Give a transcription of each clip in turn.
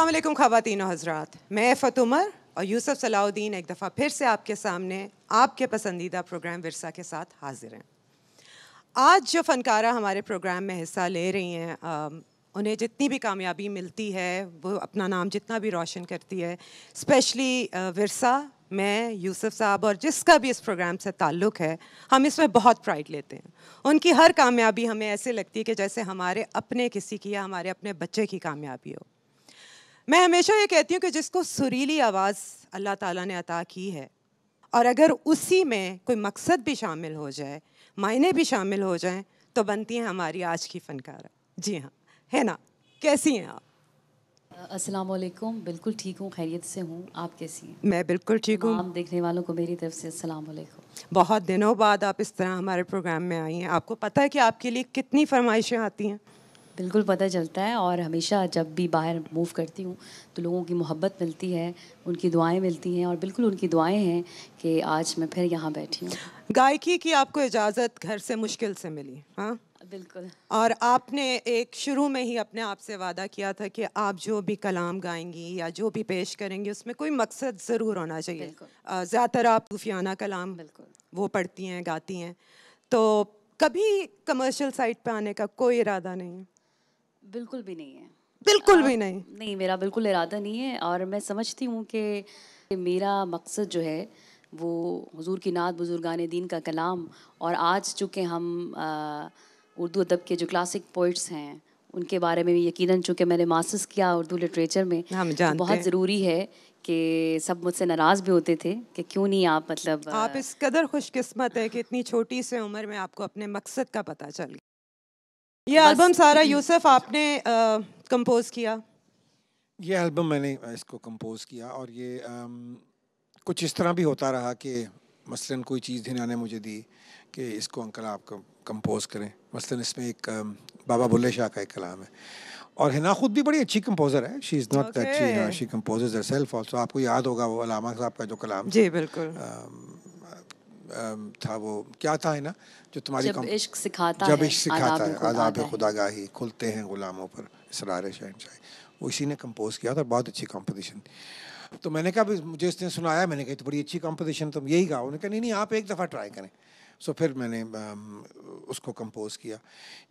वालेकुम ख़वातीन हज़रात। मैं फ़त उमर और यूसुफ सलाउद्दीन एक दफ़ा फिर से आपके सामने, आपके पसंदीदा प्रोग्राम विरसा के साथ हाजिर हैं। आज जो फ़नकारा हमारे प्रोग्राम में हिस्सा ले रही हैं उन्हें जितनी भी कामयाबी मिलती है, वो अपना नाम जितना भी रोशन करती है, स्पेशली विरसा, मैं, यूसुफ साहब और जिसका भी इस प्रोग्राम से ताल्लुक़ है, हम इसमें बहुत प्राइड लेते हैं। उनकी हर कामयाबी हमें ऐसे लगती है कि जैसे हमारे अपने किसी की या हमारे अपने बच्चे की कामयाबी हो। मैं हमेशा ये कहती हूँ कि जिसको सुरीली आवाज़ अल्लाह ताला ने अता की है और अगर उसी में कोई मकसद भी शामिल हो जाए मायने भी शामिल हो जाएँ तो बनती हैं हमारी आज की फ़नकारा। जी हाँ है ना? कैसी हैं आप? अस्सलाम वालेकुम बिल्कुल ठीक हूँ खैरियत से हूँ। आप कैसी हैं? मैं बिल्कुल ठीक हूँ। तमाम देखने वालों को मेरी तरफ़ से अस्सलाम वालेकुम बहुत दिनों बाद आप इस तरह हमारे प्रोग्राम में आई हैं। आपको पता है कि आपके लिए कितनी फरमाइशें आती हैं? बिल्कुल पता चलता है और हमेशा जब भी बाहर मूव करती हूँ तो लोगों की मोहब्बत मिलती है उनकी दुआएँ मिलती हैं और बिल्कुल उनकी दुआएँ हैं कि आज मैं फिर यहाँ बैठी हूँ। गायकी की आपको इजाज़त घर से मुश्किल से मिली हाँ? बिल्कुल। और आपने एक शुरू में ही अपने आप से वादा किया था कि आप जो भी कलाम गाएँगी या जो भी पेश करेंगी उसमें कोई मकसद ज़रूर होना चाहिए। ज़्यादातर आप सूफियाना कलाम बिल्कुल। वो पढ़ती हैं गाती हैं। तो कभी कमर्शियल साइड पे आने का कोई इरादा नहीं? है बिल्कुल भी नहीं है। बिल्कुल भी नहीं। नहीं मेरा बिल्कुल इरादा नहीं है और मैं समझती हूँ कि मेरा मकसद जो है वो हुजूर की नात बुजुर्गान दीन का कलाम और आज चूँकि हम आ, उर्दू अदब के जो क्लासिक पोइट्स हैं उनके बारे में भी यकीनन चूँकि मैंने मास्टर्स किया उर्दू लिटरेचर में हम जानते तो बहुत ज़रूरी है कि सब मुझसे नाराज़ भी होते थे कि क्यों नहीं आप मतलब आप इस कदर खुशकिस्मत है कि इतनी छोटी से उम्र में आपको अपने मकसद का पता चल गया ये एल्बम सारा यूसुफ आपने कंपोज किया? ये एल्बम मैंने इसको कंपोज किया और ये अम, कुछ इस तरह भी होता रहा कि मसलन कोई चीज़ हिना ने मुझे दी कि इसको अंकल आप कंपोज करें। मसलन इसमें एक अम, बाबा बुल्ले शाह का एक कलाम है। और हिना खुद भी बड़ी अच्छी कंपोज़र है। She is not that she. She composes herself also आपको याद होगा वो अलामा साहब का जो कलाम जी बिल्कुल। अम, था वो क्या था है ना जो तुम्हारी जब इश्क सिखाता जब इश्क सिखाता है आदाब। खुदागाही खुलते हैं गुलामों पर इसरार शहनशाही। वो इसी ने कंपोज किया था बहुत अच्छी कंपोजिशन तो मैंने कहा मुझे इसने सुनाया मैंने कहा तो बड़ी अच्छी कंपोजिशन तुम यही गाओ। उन्होंने कहा नहीं नहीं आप एक दफ़ा ट्राई करें। सो फिर मैंने उसको कंपोज किया।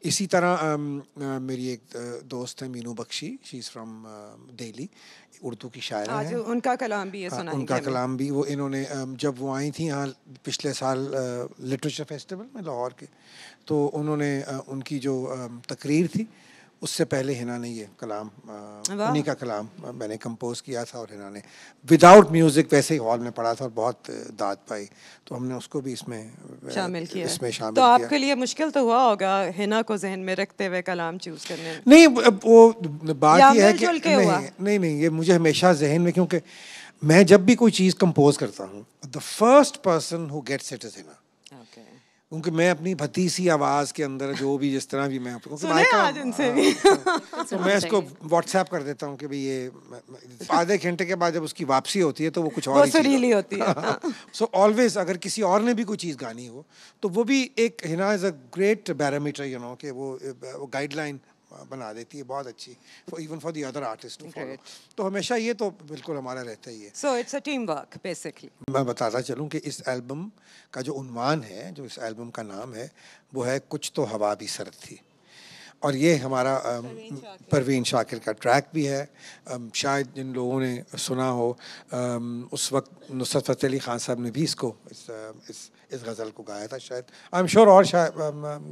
इसी तरह मेरी एक दोस्त है Meenu Bakshi she is from Delhi Urdu की शायर है। उनका कलाम भी हाँ, सुना उनका कलाम भी वो इन्होंने जब वो आई थी यहाँ पिछले साल लिटरेचर फेस्टिवल में लाहौर के तो उन्होंने उनकी जो तकरीर थी उससे पहले हिना ने ये कलाम उन्हीं का कलाम मैंने कंपोज किया था और हिना ने विदाउट म्यूज़िक वैसे ही हॉल में पढ़ा था और बहुत दाद पाई। तो हमने उसको भी इसमें शामिल किया इसमें शामिल तो आपके किया लिए मुश्किल तो हुआ होगा हिना को जहन में रखते हुए कलाम चूज़ करने नहीं वो बात या ये है कि? नहीं नहीं नहीं ये मुझे हमेशा जहन में क्योंकि मैं जब भी कोई चीज़ कंपोज करता हूँ the first person who gets it is Hina. क्योंकि मैं अपनी भतीसी आवाज़ के अंदर जो भी जिस तरह भी मैं आपको सुने माइका- आज उनसे भी। तो मैं इसको व्हाट्सएप कर देता हूँ कि भाई ये आधे घंटे के बाद जब उसकी वापसी होती है तो वो कुछ और वो ही सुरीली होती है। सो ऑलवेज अगर किसी और ने भी कोई चीज़ गानी हो तो वो भी एक Hina is a great barometer you know कि वो गाइडलाइन बना देती है बहुत अच्छी even for the other artist तो हमेशा ये तो बिल्कुल हमारा रहता ही है। So it's a team work basically मैं बताता चलूँ कि इस एल्बम का जो उन्वान है जो इस एल्बम का नाम है वो है कुछ तो हवा भी सर्द थी। और ये हमारा परवीन शाकिर। का ट्रैक भी है। शायद जिन लोगों ने सुना हो उस वक्त नुसरत फ़तेह अली ख़ान साहब ने भी इसको इस इस इस गज़ल को गाया था शायद। आई एम श्योर और शायद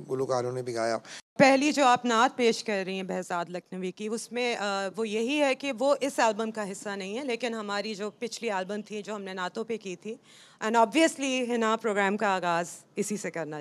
गुलकारों ने भी गाया। पहली जो आप नात पेश कर रही हैं बहजाद लखनवी की, उसमें वो यही है कि वो इस एल्बम का हिस्सा नहीं है, लेकिन हमारी जो पिछली एल्बम थी जो हमने नातों पे की थी एंड ऑब्वियसली हिना प्रोग्राम का आगाज़ इसी से करना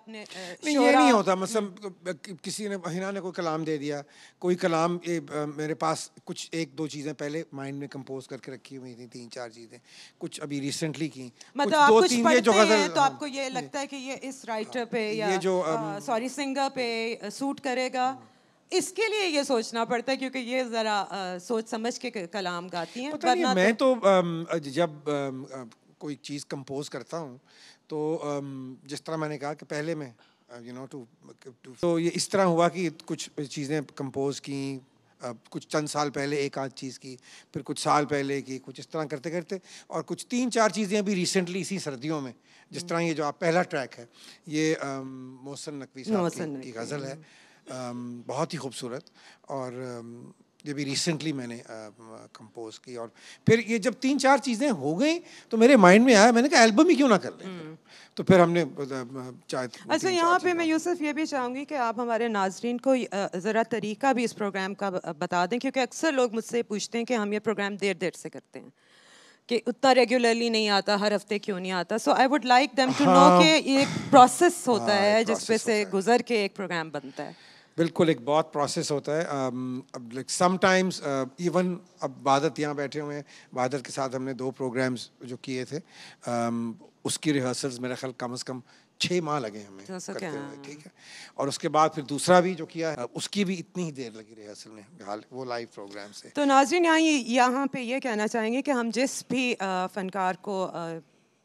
आपने नहीं ये नहीं होता मतलब किसी ने हिना ने कोई कलाम दे दिया कोई कलाम अ, मेरे पास कुछ एक दो चीज़ें पहले माइंड में कंपोज करके रखी हुई थी तीन चार चीज़ें कुछ अभी रिसेंटली की मतलब कुछ दो कुछ तीन पढ़ते ये जो हैं गज़ल तो आपको ये लगता है कि ये इस राइटर पे या जो, सॉरी सिंगर पे सूट करेगा। इसके लिए ये सोचना पड़ता है क्योंकि ये जरा सोच समझ के कलाम गाती हैं पता नहीं मैं तो अम, जब कोई चीज़ कंपोज करता हूँ तो जिस तरह मैंने कहा कि पहले मैं यू नो टू तो ये इस तरह हुआ कि कुछ चीज़ें कंपोज की कुछ चंद साल पहले एक आध चीज़ की फिर कुछ साल पहले की कुछ इस तरह करते करते और कुछ तीन चार चीज़ें अभी रिसेंटली इसी सर्दियों में जिस तरह ये जो आप पहला ट्रैक है ये मोहसिन नकवी साहब की, की गज़ल है बहुत ही खूबसूरत और ये भी रिसेंटली मैंने कंपोज की और फिर ये जब तीन चार चीज़ें हो गई तो मेरे माइंड में आया मैंने कहा एल्बम ही क्यों ना कर लें? तो फिर हमने चाहे अच्छा यहाँ पे मैं यूसुफ ये भी चाहूँगी कि आप हमारे नाजरीन को ज़रा तरीका भी इस प्रोग्राम का बता दें क्योंकि अक्सर लोग मुझसे पूछते हैं कि हम ये प्रोग्राम देर देर से करते हैं कि उतना रेगुलरली नहीं आता हर हफ़्ते क्यों नहीं आता? So I would like them to know कि ये एक प्रोसेस होता हाँ, है एक जिस पे process से गुजर के एक प्रोग्राम बनता है। बिल्कुल एक बहुत प्रोसेस होता है। अब लाइक समटाइम्स इवन अब बादत यहाँ बैठे हुए हैं। बादत के साथ हमने दो प्रोग्राम्स जो किए थे। Um, उसकी रिहर्सल्स मेरा ख्याल कम से कम छः माह लगे हमें करते हुए ठीक है? और उसके बाद फिर दूसरा भी जो किया है उसकी भी इतनी ही देर लगी रिहर्सल में हाल वो लाइव प्रोग्राम से। तो नाजरीन यहाँ यहाँ पे ये कहना चाहेंगे कि हम जिस भी फनकार को अ,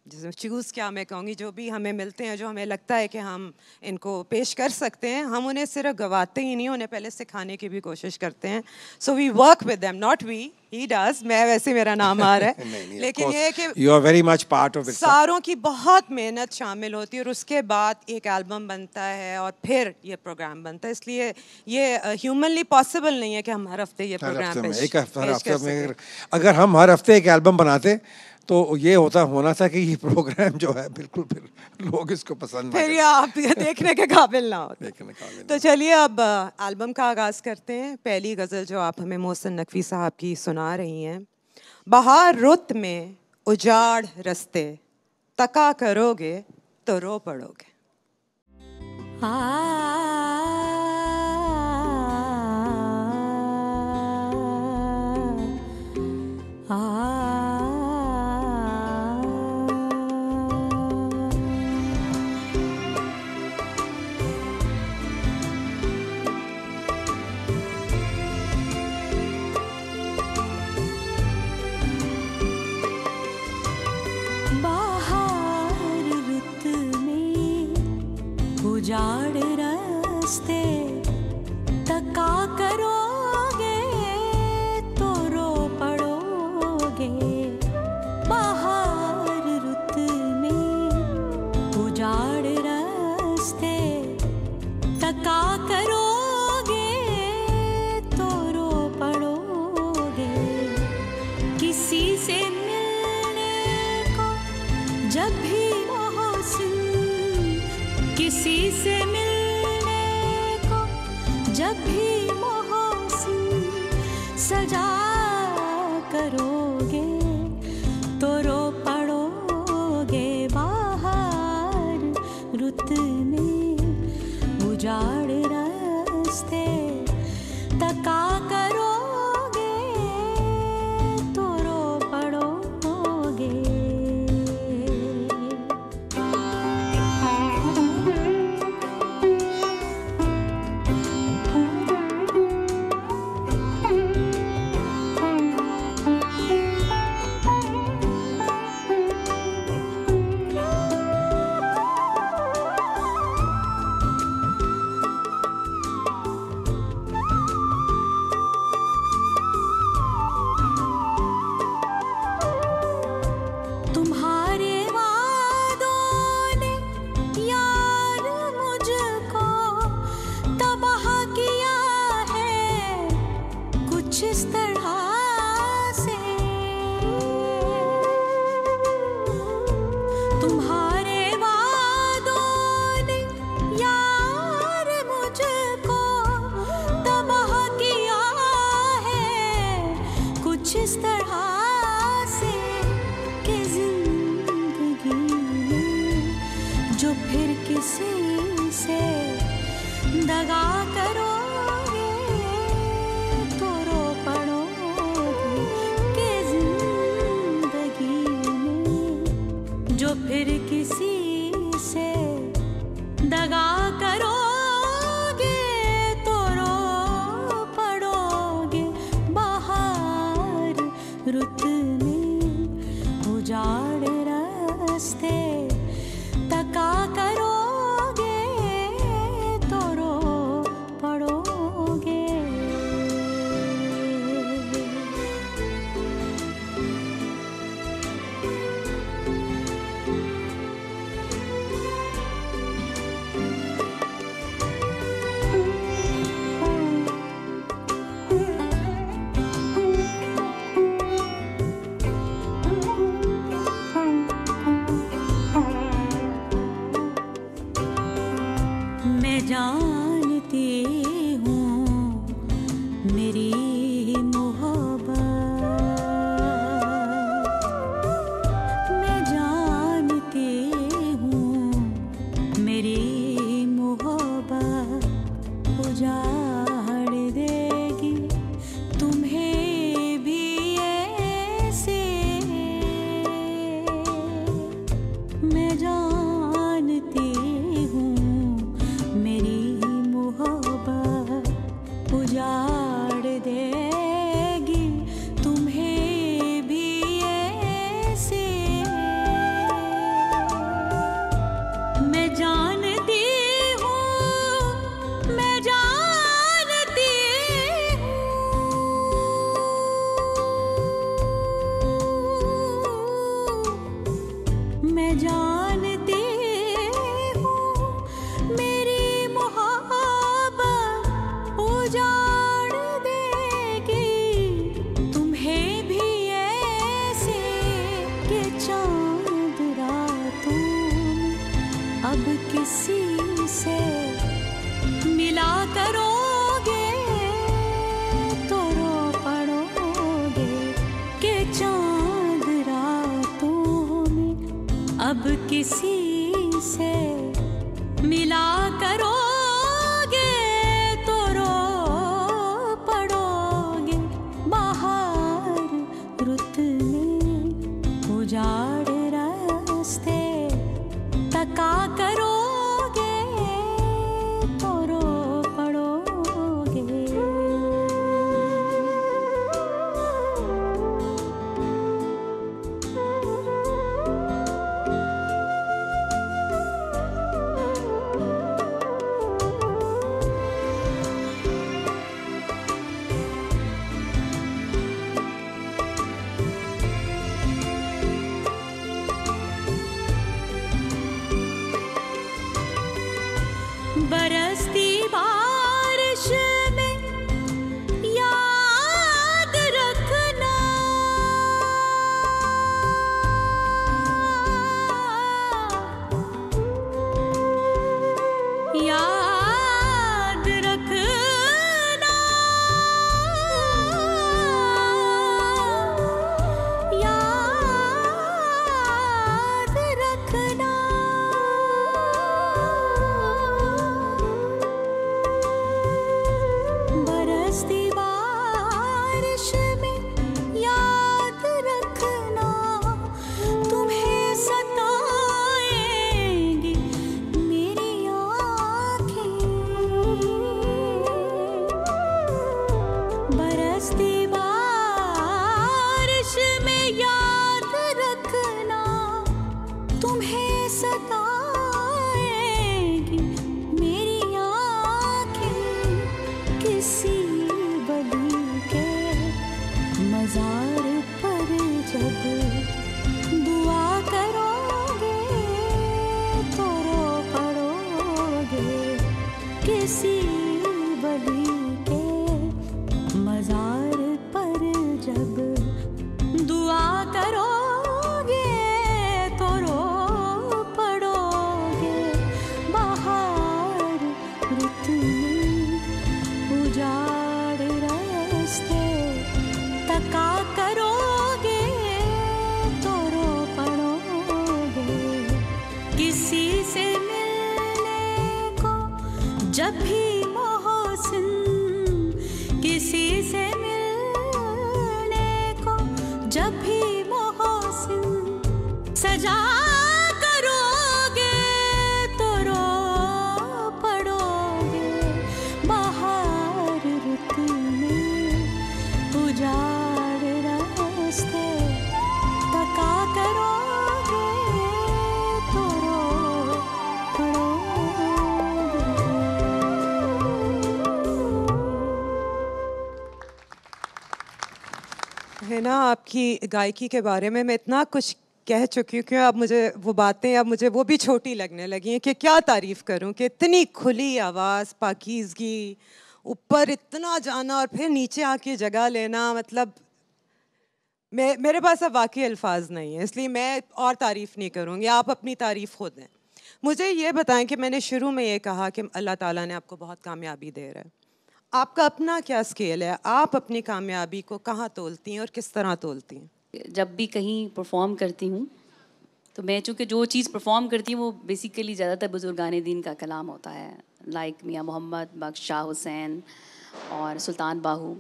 जैसे चूज़ क्या मैं कहूँगी, जो भी हमें मिलते हैं, जो हमें लगता है कि हम इनको पेश कर सकते हैं, हम उन्हें सिर्फ़ गवाते ही नहीं, उन्हें पहले सिखाने की भी कोशिश करते हैं। So we work with them not we he does मैं वैसे मेरा नाम आ रहा है। नहीं लेकिन ये कि you are very much part of it सारों की बहुत मेहनत शामिल होती है और उसके बाद एक एल्बम बनता है और फिर ये प्रोग्राम बनता है। इसलिए ये ह्यूमनली पॉसिबल नहीं है कि हम हर हफ़्ते ये प्रोग्राम पेश एक हफ़्ते हर हफ़्ते में अगर- हम हर हफ़्ते एक एल्बम बनाते तो ये होता होना था कि ये प्रोग्राम जो है बिल्कुल फिर लोग इसको पसंद फिर ये आप ये देखने के काबिल ना हो। देखने काबिल तो चलिए अब एल्बम का आगाज़ करते हैं। पहली गज़ल जो आप हमें मोहसिन नकवी साहब की सुना रही हैं। बहार रुत में उजाड़ रस्ते तका करोगे तो रो पड़ोगे। आ दगा ना गायकी के बारे में मैं इतना कुछ कह चुकी हूँ क्यों अब मुझे वो बातें, अब मुझे वो भी छोटी लगने लगी हैं कि क्या तारीफ़ करूँ कि इतनी खुली आवाज़, पाकिज़गी, ऊपर इतना जाना और फिर नीचे आके जगह लेना मतलब मैं, मेरे पास अब वाकई अल्फाज नहीं है, इसलिए मैं और तारीफ़ नहीं करूँगी, आप अपनी तारीफ़ खुद दें। मुझे ये बताएँ कि मैंने शुरू में ये कहा कि अल्लाह ताला ने आपको बहुत कामयाबी दे रहा है। आपका अपना क्या स्केल है? आप अपनी कामयाबी को कहाँ तोलती हैं और किस तरह तोलती हैं? जब भी कहीं परफॉर्म करती हूँ तो मैं चूँकि जो चीज़ परफॉर्म करती हूँ, वो बेसिकली ज़्यादातर बुजुर्गान दीन का कलाम होता है। लाइक मियाँ मोहम्मद, बख्श शाह हुसैन और सुल्तान बाहू।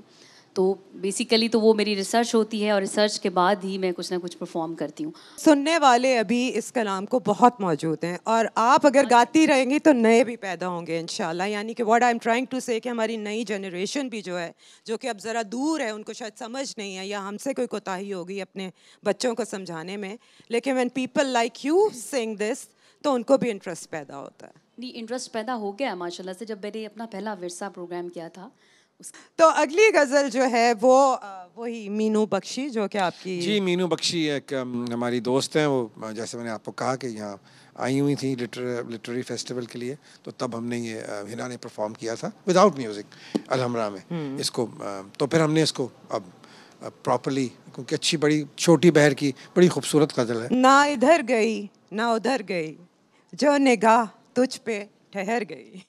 तो बेसिकली तो वो मेरी रिसर्च होती है और रिसर्च के बाद ही मैं कुछ ना कुछ परफॉर्म करती हूँ। सुनने वाले अभी इस कलाम को बहुत मौजूद हैं और आप अगर गाती रहेंगी तो नए भी पैदा होंगे इन यानी कि what I am trying to say कि हमारी नई जनरेशन भी जो है जो कि अब ज़रा दूर है उनको शायद समझ नहीं है या हमसे कोई कोताही होगी अपने बच्चों को समझाने में। लेकिन when people like you sing this तो उनको भी इंटरेस्ट पैदा होता है। नहीं इंटरेस्ट पैदा हो गया माशाल्लाह से। जब मैंने अपना पहला विरसा प्रोग्राम किया था तो अगली गज़ल जो है वो वही मीनू बख्शी जो कि आपकी जी मीनू बख्शी एक हमारी दोस्त हैं। वो जैसे मैंने आपको कहा कि यहाँ आई हुई थी लिटर लिटरेरी फेस्टिवल के लिए तो तब हमने ये हिना ने परफॉर्म किया था विदाउट म्यूज़िक अलहमरा में। इसको तो फिर हमने इसको अब प्रॉपरली क्योंकि अच्छी बड़ी छोटी बहर की बड़ी खूबसूरत गज़ल है। ना इधर गई ना उधर गई जो निगाह तुझ पे ठहर गई।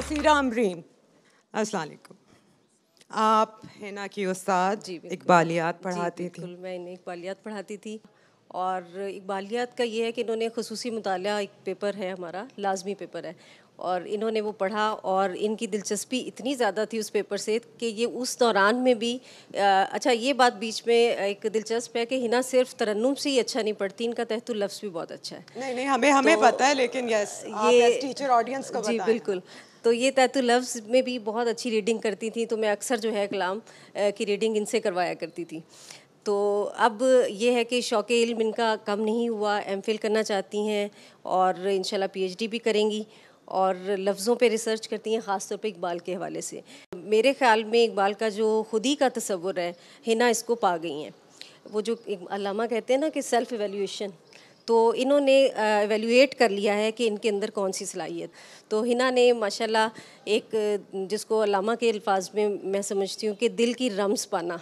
सीरा अमरीन अस्सलाम वालेकुम आप हिना की उस्ताद जी। इकबालियात जी, पढ़ाती थी। मैं इन्हें इकबालियात पढ़ाती थी। और इकबालियात का ये है कि इन्होंने खसूसी मुताला एक पेपर है हमारा लाजमी पेपर है। और इन्होंने वो पढ़ा और इनकी दिलचस्पी इतनी ज़्यादा थी उस पेपर से कि ये उस दौरान में भी अ, अच्छा ये बात बीच में एक दिलचस्प है कि हिना सिर्फ़ तरन्नुम से ही अच्छा नहीं पढ़ती इनका तहतुल लफ्ज़ भी बहुत अच्छा है। नहीं नहीं हमें हमें तो पता है लेकिन यस ये टीचर ऑडियंस को जी बिल्कुल। तो ये तैतु लफ्ज़ में भी बहुत अच्छी रीडिंग करती थी तो मैं अक्सर जो है कलाम की रीडिंग इनसे करवाया करती थी। तो अब ये है कि शौक़ इल्म इनका कम नहीं हुआ एम करना चाहती हैं और इंशाल्लाह पीएचडी भी करेंगी और लफ्ज़ों पे रिसर्च करती हैं ख़ास तौर पे इकबाल के हवाले से। मेरे ख़्याल में इकबाल का जो खुद ही का तस्वुर है, हिना इसको पा गई हैं। वो जो अलामा कहते हैं ना कि सेल्फ एवेल्यूएशन तो इन्होंने एवेल्यूएट कर लिया है कि इनके अंदर कौन सी सलाहियत। तो हिना ने, माशाल्लाह, एक, जिसको अलामा के अल्फाज में मैं समझती हूँ कि दिल की रम्स पाना।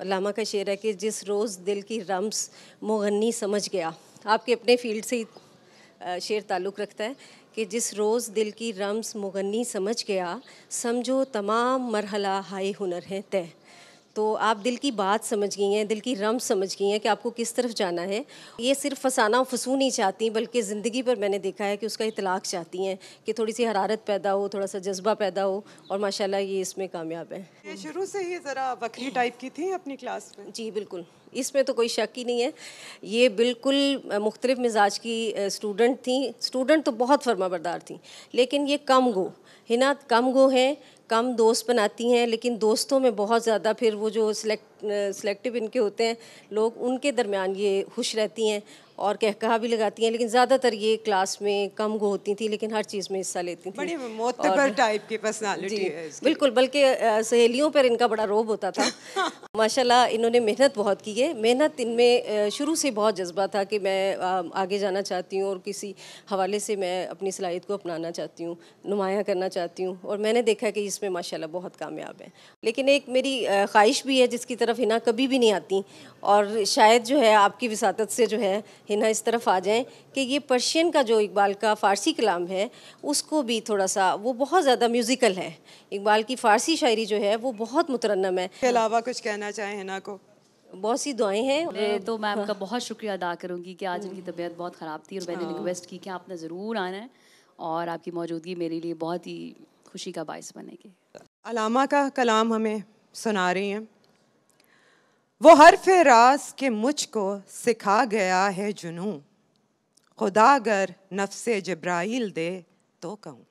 अलामा का शेर है कि जिस रोज़ दिल की रम्स मुगन्नी समझ गया। आपके अपने फ़ील्ड से ही शेर ताल्लुक़ रखता है कि जिस रोज़ दिल की रम्स मुगन्नी समझ गया, समझो तमाम मरहला हाय हुनर है तय। तो आप दिल की बात समझ गई हैं दिल की रम समझ गई हैं कि आपको किस तरफ़ जाना है। ये सिर्फ़ फसाना और फसू नहीं चाहती बल्कि ज़िंदगी पर मैंने देखा है कि उसका इतलाक़ चाहती हैं कि थोड़ी सी हरारत पैदा हो थोड़ा सा जज्बा पैदा हो और माशाल्लाह ये इसमें कामयाब है। ये शुरू से ही ज़रा बकरी टाइप की थी अपनी क्लास में? जी बिल्कुल। इसमें तो कोई शक ही नहीं है। ये बिल्कुल मुख्तलिफ़ मिजाज की स्टूडेंट थी। स्टूडेंट तो बहुत फर्मा बरदार थी लेकिन ये कम गो हिना कम गो हैं कम दोस्त बनाती हैं, लेकिन दोस्तों में बहुत ज़्यादा फिर वो जो सिलेक्ट सिलेक्टिव इनके होते हैं, लोग उनके दरमियान ये खुश रहती हैं। और कह कहा भी लगाती हैं लेकिन ज़्यादातर ये क्लास में कम गो होती थी लेकिन हर चीज़ में हिस्सा लेती थी। बड़ी टाइप की पर्सनालिटी है बिल्कुल बल्कि सहेलियों पर इनका बड़ा रोब होता था। माशाल्लाह इन्होंने मेहनत बहुत की है। मेहनत इनमें शुरू से बहुत जज्बा था कि मैं आगे जाना चाहती हूँ और किसी हवाले से मैं अपनी सलाहियत को अपनाना चाहती हूँ नुमाया करना चाहती हूँ। और मैंने देखा कि इसमें माशाल्लाह बहुत कामयाब है। लेकिन एक मेरी ख्वाहिश भी है जिसकी तरफ़ हिना कभी भी नहीं आती। और शायद जो है आपकी विसातत से जो है हिना इस तरफ़ आ जाएँ कि ये पर्शियन का जो इकबाल का फ़ारसी कलाम है उसको भी थोड़ा सा वो बहुत ज़्यादा म्यूज़िकल है। इकबाल की फ़ारसी शायरी जो है वो बहुत मुतरनम है। के अलावा कुछ कहना चाहें हिना को? बहुत सी दुआएँ हैं। मैं तो मैम का बहुत शुक्रिया अदा करूँगी कि आज इनकी तबीयत बहुत ख़राब थी और मैंने रिक्वेस्ट की कि आपने ज़रूर आना है और आपकी मौजूदगी मेरे लिए बहुत ही खुशी का बायस बनेगी। अलामा का कलाम हमें सुना रही हैं। वो हर रास के मुझको सिखा गया है जुनू खुदा अगर नफ्स जब्राइल दे तो कहूँ।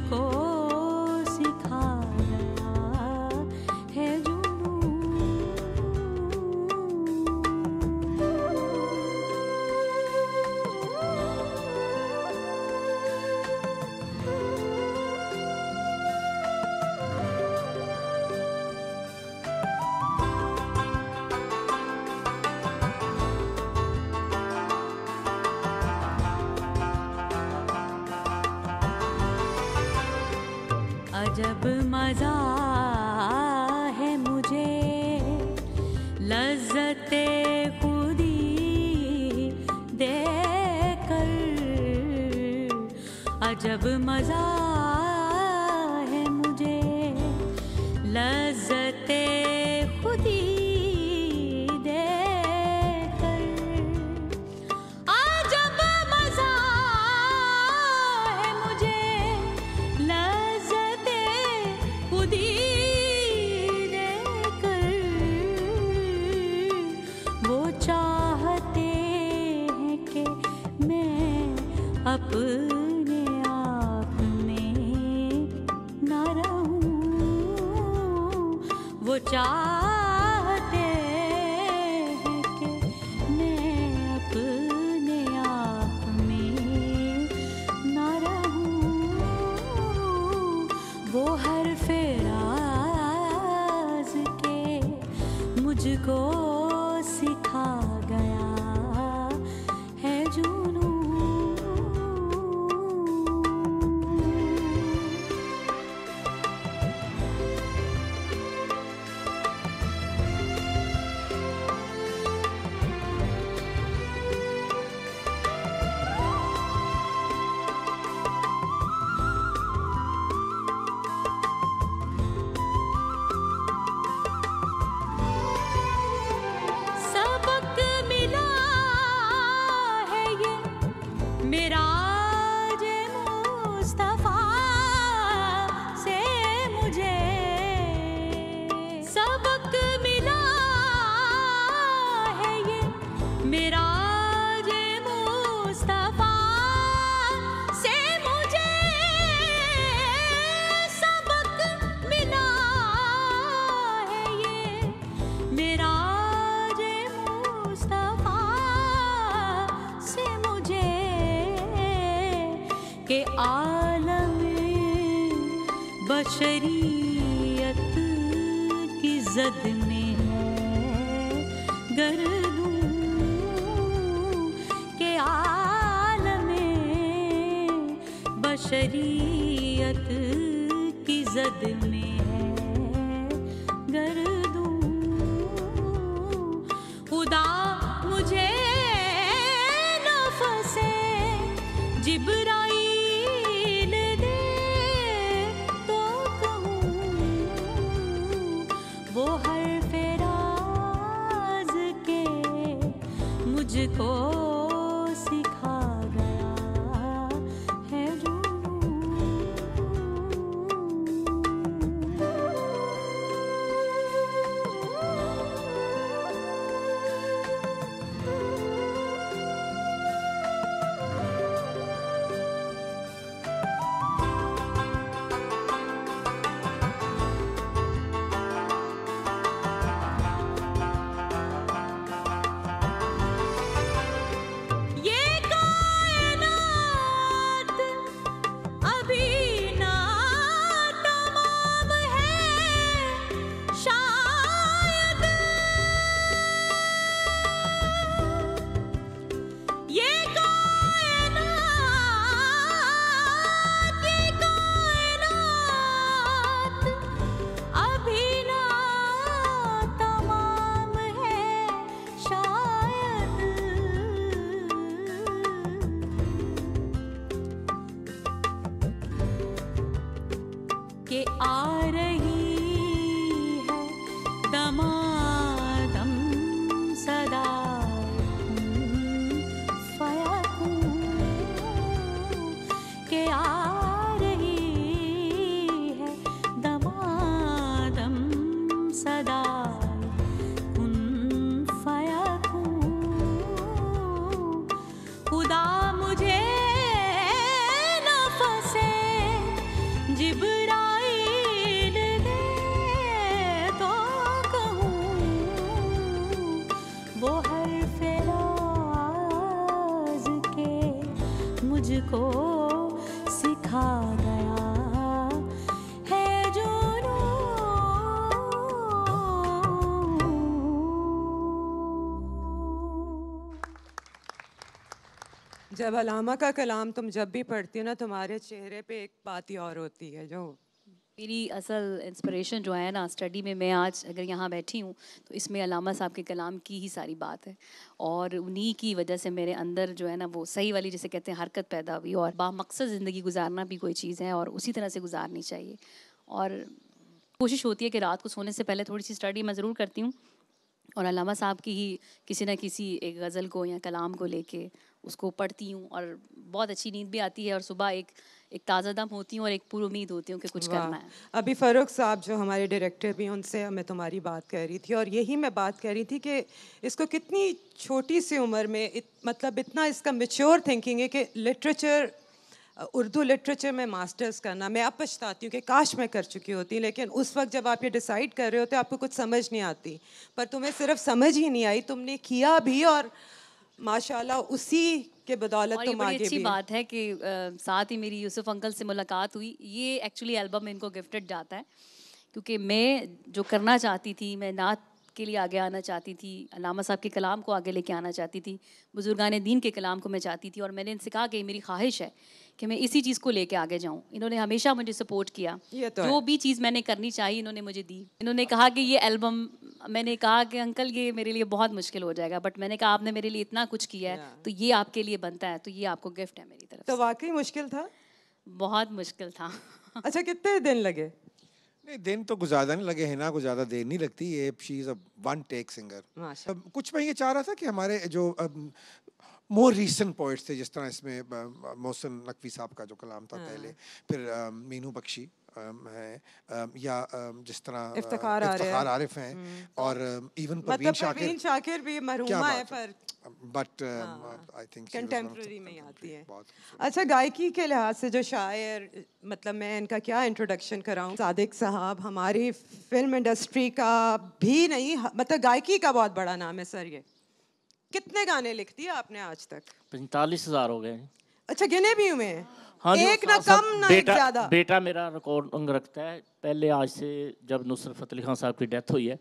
मुझको जब अलामा का कलाम तुम जब भी पढ़ती हो ना, तुम्हारे चेहरे पे एक बात ही और होती है, जो? मेरी असल इंस्पिरेशन जो है ना स्टडी में मैं आज अगर यहाँ बैठी हूँ तो इसमें अलामा साहब के कलाम की ही सारी बात है। और उन्हीं की वजह से मेरे अंदर जो है ना, वो सही वाली जैसे कहते हैं हरकत पैदा हुई, और बामकसद ज़िंदगी गुजारना भी कोई चीज़ है, और उसी तरह से गुजारनी चाहिए। और कोशिश होती है कि रात को सोने से पहले थोड़ी सी स्टडी मैं ज़रूर करती हूँ, और अलामा साहब की ही किसी न किसी एक गज़ल को या कलाम को लेके उसको पढ़ती हूँ और बहुत अच्छी नींद भी आती है और सुबह एक एक ताज़ा दम होती हूँ और एक पूरी उम्मीद होती हूँ कि कुछ करना है। अभी फ़ारूक साहब जो हमारे डायरेक्टर भी हैं, उनसे मैं तुम्हारी बात कह रही थी और यही मैं बात कह रही थी कि इसको कितनी छोटी सी उम्र में इत, मतलब इतना इसका मेच्योर थिंकिंग है कि लिटरेचर उर्दू लिटरेचर में मास्टर्स करना मैं अब पछताती हूँ कि काश मैं कर चुकी होती लेकिन उस वक्त जब आप ये डिसाइड कर रहे होते आपको कुछ समझ नहीं आती पर तुम्हें सिर्फ़ समझ ही नहीं आई तुमने किया भी और माशाल्लाह उसी के बदौलत और ये तुम बड़ी आगे अच्छी भी बात है कि आ, साथ ही मेरी यूसुफ अंकल से मुलाकात हुई। ये एक्चुअली एल्बम इनको गिफ्टेड जाता है क्योंकि मैं जो करना चाहती थी मैं नात के लिए आगे आना चाहती थी अलामा साहब के कलाम को आगे लेके आना चाहती थी बुजुर्गान दीन के कलाम को मैं चाहती थी और मैंने इनसे कहा कि मेरी ख्वाहिश है कि मैं इसी चीज़ को लेके आगे जाऊँ। इन्होंने हमेशा मुझे सपोर्ट किया। तो जो भी चीज़ मैंने करनी चाहिए इन्होंने मुझे दी। इन्होंने कहा कि ये एल्बम मैंने कहा कि अंकल ये मेरे लिए बहुत मुश्किल हो जाएगा बट मैंने कहा आपने मेरे लिए इतना कुछ किया है तो ये आपके लिए बनता है तो ये आपको गिफ्ट है मेरी तरफ़ तो वाकई मुश्किल था? बहुत मुश्किल था। अच्छा कितने दिन लगे? नहीं दिन तो कुछ ज़्यादा नहीं लगे हिना को ज़्यादा देर नहीं लगती। ये she is a one take singer कुछ मैं ये चाह रहा था कि हमारे जो मोर रीसेंट पोइट्स थे जिस तरह इसमें मोहसन नकवी साहब का जो कलाम था पहले फिर मीनू बख्शी। है अम, या जिस तरह इफ्तिखार आरिफ। हैं और इवन परवीन मतलब शाकिर परवीन शाकिर भी क्या मरहुमा है। पर बट आई थिंक कंटेम्प्रेरी में आती है। अच्छा गायकी के लिहाज से जो शायर मतलब मैं इनका क्या इंट्रोडक्शन कराऊं? सादिक साहब हमारी फ़िल्म इंडस्ट्री का भी नहीं मतलब गायकी का बहुत बड़ा नाम है सर ये। कितने गाने लिख दिए आपने आज तक? पैंतालीस हज़ार हो गए अच्छा गिने भी हुए हैं। हाँ एक ना कम ना एक बेटा ज़्यादा। बेटा मेरा रिकॉर्ड अंग रखता है। पहले आज से जब नुसरत फतेह अली खान साहब की डेथ हुई है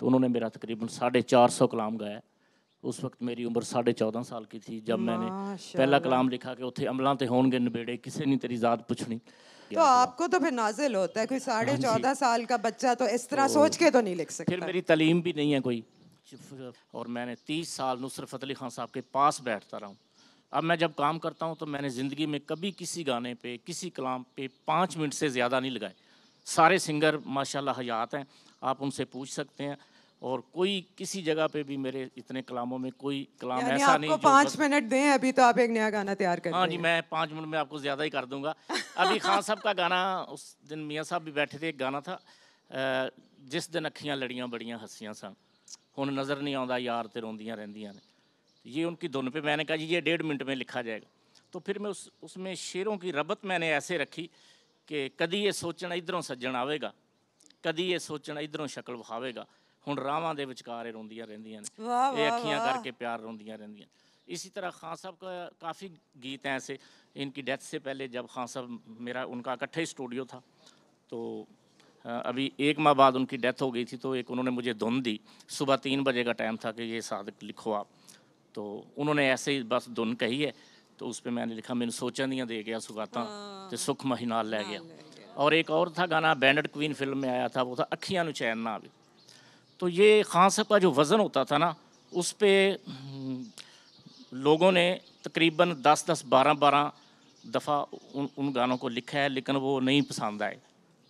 तो उन्होंने मेरा तकरीबन साढ़े चार सौ कलाम गाया उस वक्त मेरी उम्र साढ़े चौदह साल की थी जब मैंने पहला कलाम लिखा कि उत्थे अमलां ते होणगे नबेड़े किसी नहीं तेरी ज़ात पुछनी? तो आपको तो फिर नाजिल होता है कोई साढ़े चौदह साल का बच्चा तो इस तरह सोच के तो नहीं लिख सकता। फिर मेरी तलीम भी नहीं है कोई। और मैंने तीस साल नुसरत फतेह अली खान साहब के पास बैठता रहा हूँ। अब मैं जब काम करता हूँ तो मैंने ज़िंदगी में कभी किसी गाने पे किसी कलाम पे पाँच मिनट से ज़्यादा नहीं लगाए। सारे सिंगर माशाल्लाह हयात हैं। आप उनसे पूछ सकते हैं और कोई किसी जगह पे भी मेरे इतने कलामों में कोई कलाम ऐसा आपको नहीं पाँच मिनट दें अभी तो आप एक नया गाना तैयार करें हाँ जी मैं पाँच मिनट में आपको ज़्यादा ही कर दूँगा। अभी खान साहब का गाना उस दिन मियाँ साहब भी बैठे थे एक गाना था जिस दिन अखियाँ लड़ियाँ बड़ियाँ हंसियाँ सन हूँ नज़र नहीं आता यार तो रोंदियाँ रहंदियाँ ने। ये उनकी धुन पे मैंने कहा जी ये डेढ़ मिनट में लिखा जाएगा। तो फिर मैं उस उसमें शेरों की रबत मैंने ऐसे रखी कि कदी ये सोचना इधरों सज्जन आवेगा कदी ये सोचना इधरों शक्ल बहावेगा। हूँ ਰਾਵਾਂ के ਵਿਚਕਾਰ ਇਹ ਰੋਂਦੀਆਂ ने। ਨੇ ਇਹ ਅੱਖੀਆਂ ਕਰਕੇ ਪਿਆਰ इसी तरह खान साहब का काफ़ी गीत हैं ऐसे। इनकी डेथ से पहले जब खान साहब मेरा उनका इकट्ठा ही स्टूडियो था तो अभी एक माह बाद उनकी डेथ हो गई थी तो एक उन्होंने मुझे धुन दी। सुबह तीन बजे का टाइम था कि ये साधक लिखो आप। तो उन्होंने ऐसे ही बस धुन कही है तो उस पर मैंने लिखा मैंने सोचा नहीं दे गया सुगाता तो सुख महीनाल ले गया। और एक और था गाना बैंडेड क्वीन फ़िल्म में आया था वो था अखियाँ चैन ना आवे। तो ये खान साहब का जो वज़न होता था ना उस पे हम्म, लोगों ने तकरीबन दस दस बारह बारह दफ़ा उन उन गानों को लिखा है लेकिन वो नहीं पसंद आए।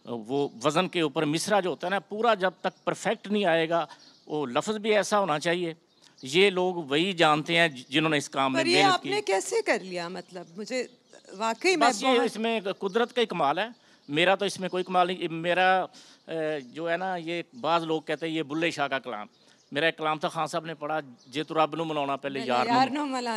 वो वज़न के ऊपर मिसरा जो होता है ना पूरा जब तक परफेक्ट नहीं आएगा वो लफ्ज़ भी ऐसा होना चाहिए ये लोग वही जानते हैं जिन्होंने इस काम पर में ये आपने कैसे कर लिया? मतलब मुझे वाकई मैं ये इसमें कुदरत का कमाल है। मेरा तो इसमें कोई कमाल नहीं मेरा जो है ना ये बाज़ लोग कहते हैं ये बुल्ले शाह का कलाम। मेरा एक कलाम था खान साहब ने पढ़ा जे तो रब मनाना पहले हाँ यार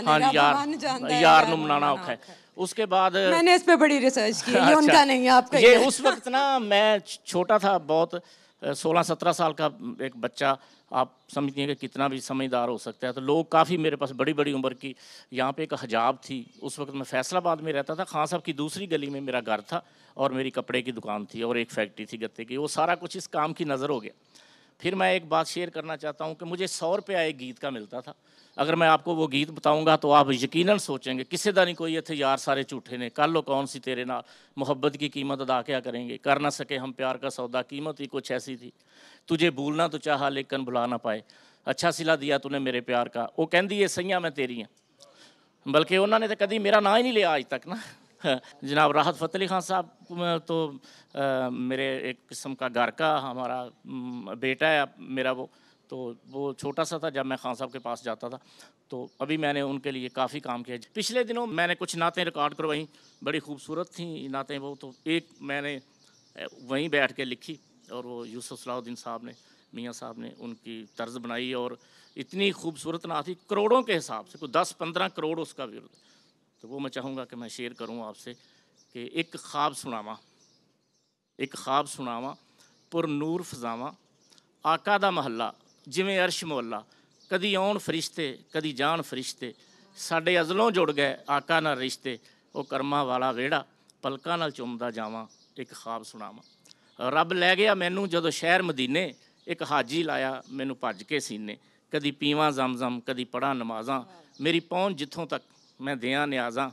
हाँ यार यार मनाना औखा है। उसके बाद मैंने इस पे बड़ी रिसर्च की ये अच्छा। उनका नहीं आपका ये उस वक्त ना मैं छोटा था बहुत सोलह सत्रह साल का एक बच्चा आप समझिए कि कितना भी समझदार हो सकता है। तो लोग काफ़ी मेरे पास बड़ी बड़ी उम्र की, यहाँ पे एक हजाब थी। उस वक्त मैं फैसलाबाद में रहता था, खान साहब की दूसरी गली में मेरा घर था और मेरी कपड़े की दुकान थी और एक फैक्ट्री थी गत्ते की। वो सारा कुछ इस काम की नज़र हो गया। फिर मैं एक बात शेयर करना चाहता हूँ कि मुझे सौ रुपया एक गीत का मिलता था। अगर मैं आपको वो गीत बताऊँगा तो आप यकीनन सोचेंगे किसी दा नहीं कोई इतने यार सारे झूठे ने। कर लो कौन सी तेरे नाल? मोहब्बत की कीमत अदा क्या करेंगे? कर ना सके हम प्यार का सौदा कीमत ही कुछ ऐसी थी। तुझे भूलना तो चाहा लेकिन भुला ना पाए। अच्छा सिला दिया तूने मेरे प्यार का। वो कहती है सही मैं तेरी हैं। बल्कि उन्होंने तो कभी मेरा ना ही नहीं लिया आज तक ना। जनाब राहत फ़तेह अली खान साहब तो अ, मेरे एक किस्म का घर का हमारा बेटा है मेरा वो। तो वो छोटा सा था जब मैं खान साहब के पास जाता था। तो अभी मैंने उनके लिए काफ़ी काम किया। पिछले दिनों मैंने कुछ नातें रिकॉर्ड करवाई, बड़ी खूबसूरत थी नातें वो तो एक मैंने वहीं बैठ के लिखी और वो यूसुफ सलाहुद्दीन साहब ने, मियाँ साहब ने उनकी तर्ज बनाई और इतनी खूबसूरत ना थी, करोड़ों के हिसाब से, कोई दस पंद्रह करोड़ उसका विरोध तो वो मैं चाहूँगा कि मैं शेयर करूँ आपसे कि एक ख्वाब सुनावा, एक ख्वाब सुनावा, पुरनूर फजावा, आका दा महल्ला ਜਿਵੇਂ ਅਰਸ਼ ਮੋਲਾ ਕਦੀ ਆਉਣ ਫਰਿਸ਼ਤੇ, ਕਦੀ ਜਾਣ ਫਰਿਸ਼ਤੇ, ਸਾਡੇ ਅਜ਼ਲੋਂ ਜੁੜ ਗਏ, ਆਕਾ ਨਾਲ ਰਿਸ਼ਤੇ, ਉਹ ਕਰਮਾਂ ਵਾਲਾ ਵੇੜਾ ਪਲਕਾਂ ਨਾਲ ਚੁੰਮਦਾ ਜਾਵਾਂ, ਇੱਕ ਖਾਬ ਸੁਣਾਵਾਂ। ਰੱਬ ਲੈ ਗਿਆ ਮੈਨੂੰ ਜਦੋਂ ਸ਼ਹਿਰ ਮਦੀਨੇ, ਇੱਕ ਹਾਜੀ ਲਾਇਆ ਮੈਨੂੰ ਭੱਜ ਕੇ ਸੀਨੇ। ਕਦੀ ਪੀਵਾਂ ਜ਼ਮਜ਼ਮ, ਕਦੀ ਪੜਾਂ ਨਮਾਜ਼ਾਂ, ਮੇਰੀ ਪਹੁੰਚ ਜਿੱਥੋਂ ਤੱਕ ਮੈਂ ਦਿਆਂ ਨਿਆਜ਼ਾਂ।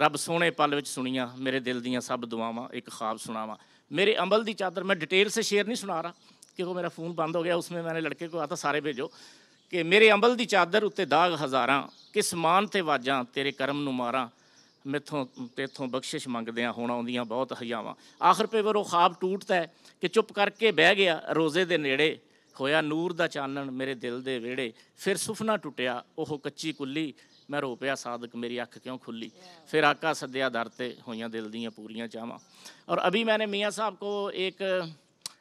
ਰੱਬ ਸੋਹਣੇ ਪਲ ਵਿੱਚ ਸੁਣੀਆਂ, ਮੇਰੇ ਦਿਲ ਦੀਆਂ ਸਭ ਦੁਆਵਾਂ, ਇੱਕ ਖਾਬ ਸੁਣਾਵਾਂ। ਮੇਰੇ ਅਮਲ ਦੀ ਚਾਦਰ ਮੈਂ ਡਿਟੇਲ ਸੇ ਸ਼ੇਅਰ ਨਹੀਂ ਸੁਣਾ ਰਹਾ। क्योंकि मेरा फ़ोन बंद हो गया उसमें मैंने लड़के को आता सारे भेजो कि मेरे अमल ਦੀ ਚਾਦਰ ਉੱਤੇ ਦਾਗ ਹਜ਼ਾਰਾਂ ਕਿਸ ਮਾਨ ਤੇ ਵਾਜਾਂ ਤੇਰੇ ਕਰਮ ਨੂੰ ਮਾਰਾਂ ਮੈਥੋਂ ਤੇਥੋਂ ਬਖਸ਼ਿਸ਼ ਮੰਗਦਿਆਂ ਹੁਣ ਆਉਂਦੀਆਂ ਬਹੁਤ ਹਯਾਵਾਂ ਆਖਰ ਪੇ ਵਰ ਉਹ ਖਾਬ ਟੂਟਦਾ ਹੈ ਕਿ ਚੁੱਪ ਕਰਕੇ ਬਹਿ ਗਿਆ ਰੋਜ਼ੇ ਦੇ ਨੇੜੇ ਹੋਇਆ ਨੂਰ ਦਾ ਚਾਨਣ ਮੇਰੇ ਦਿਲ ਦੇ ਵਿਹੜੇ ਫਿਰ ਸੁਫਨਾ ਟੁੱਟਿਆ ਉਹ ਕੱਚੀ ਕੁੱਲੀ ਮੈਂ ਰੋ ਪਿਆ ਸਾਦਕ ਮੇਰੀ ਅੱਖ क्यों खुली फिर आका सद्या दर ते होइयां दिल दियां पूरियां चाहवां और अभी मैंने मियाँ साहब को एक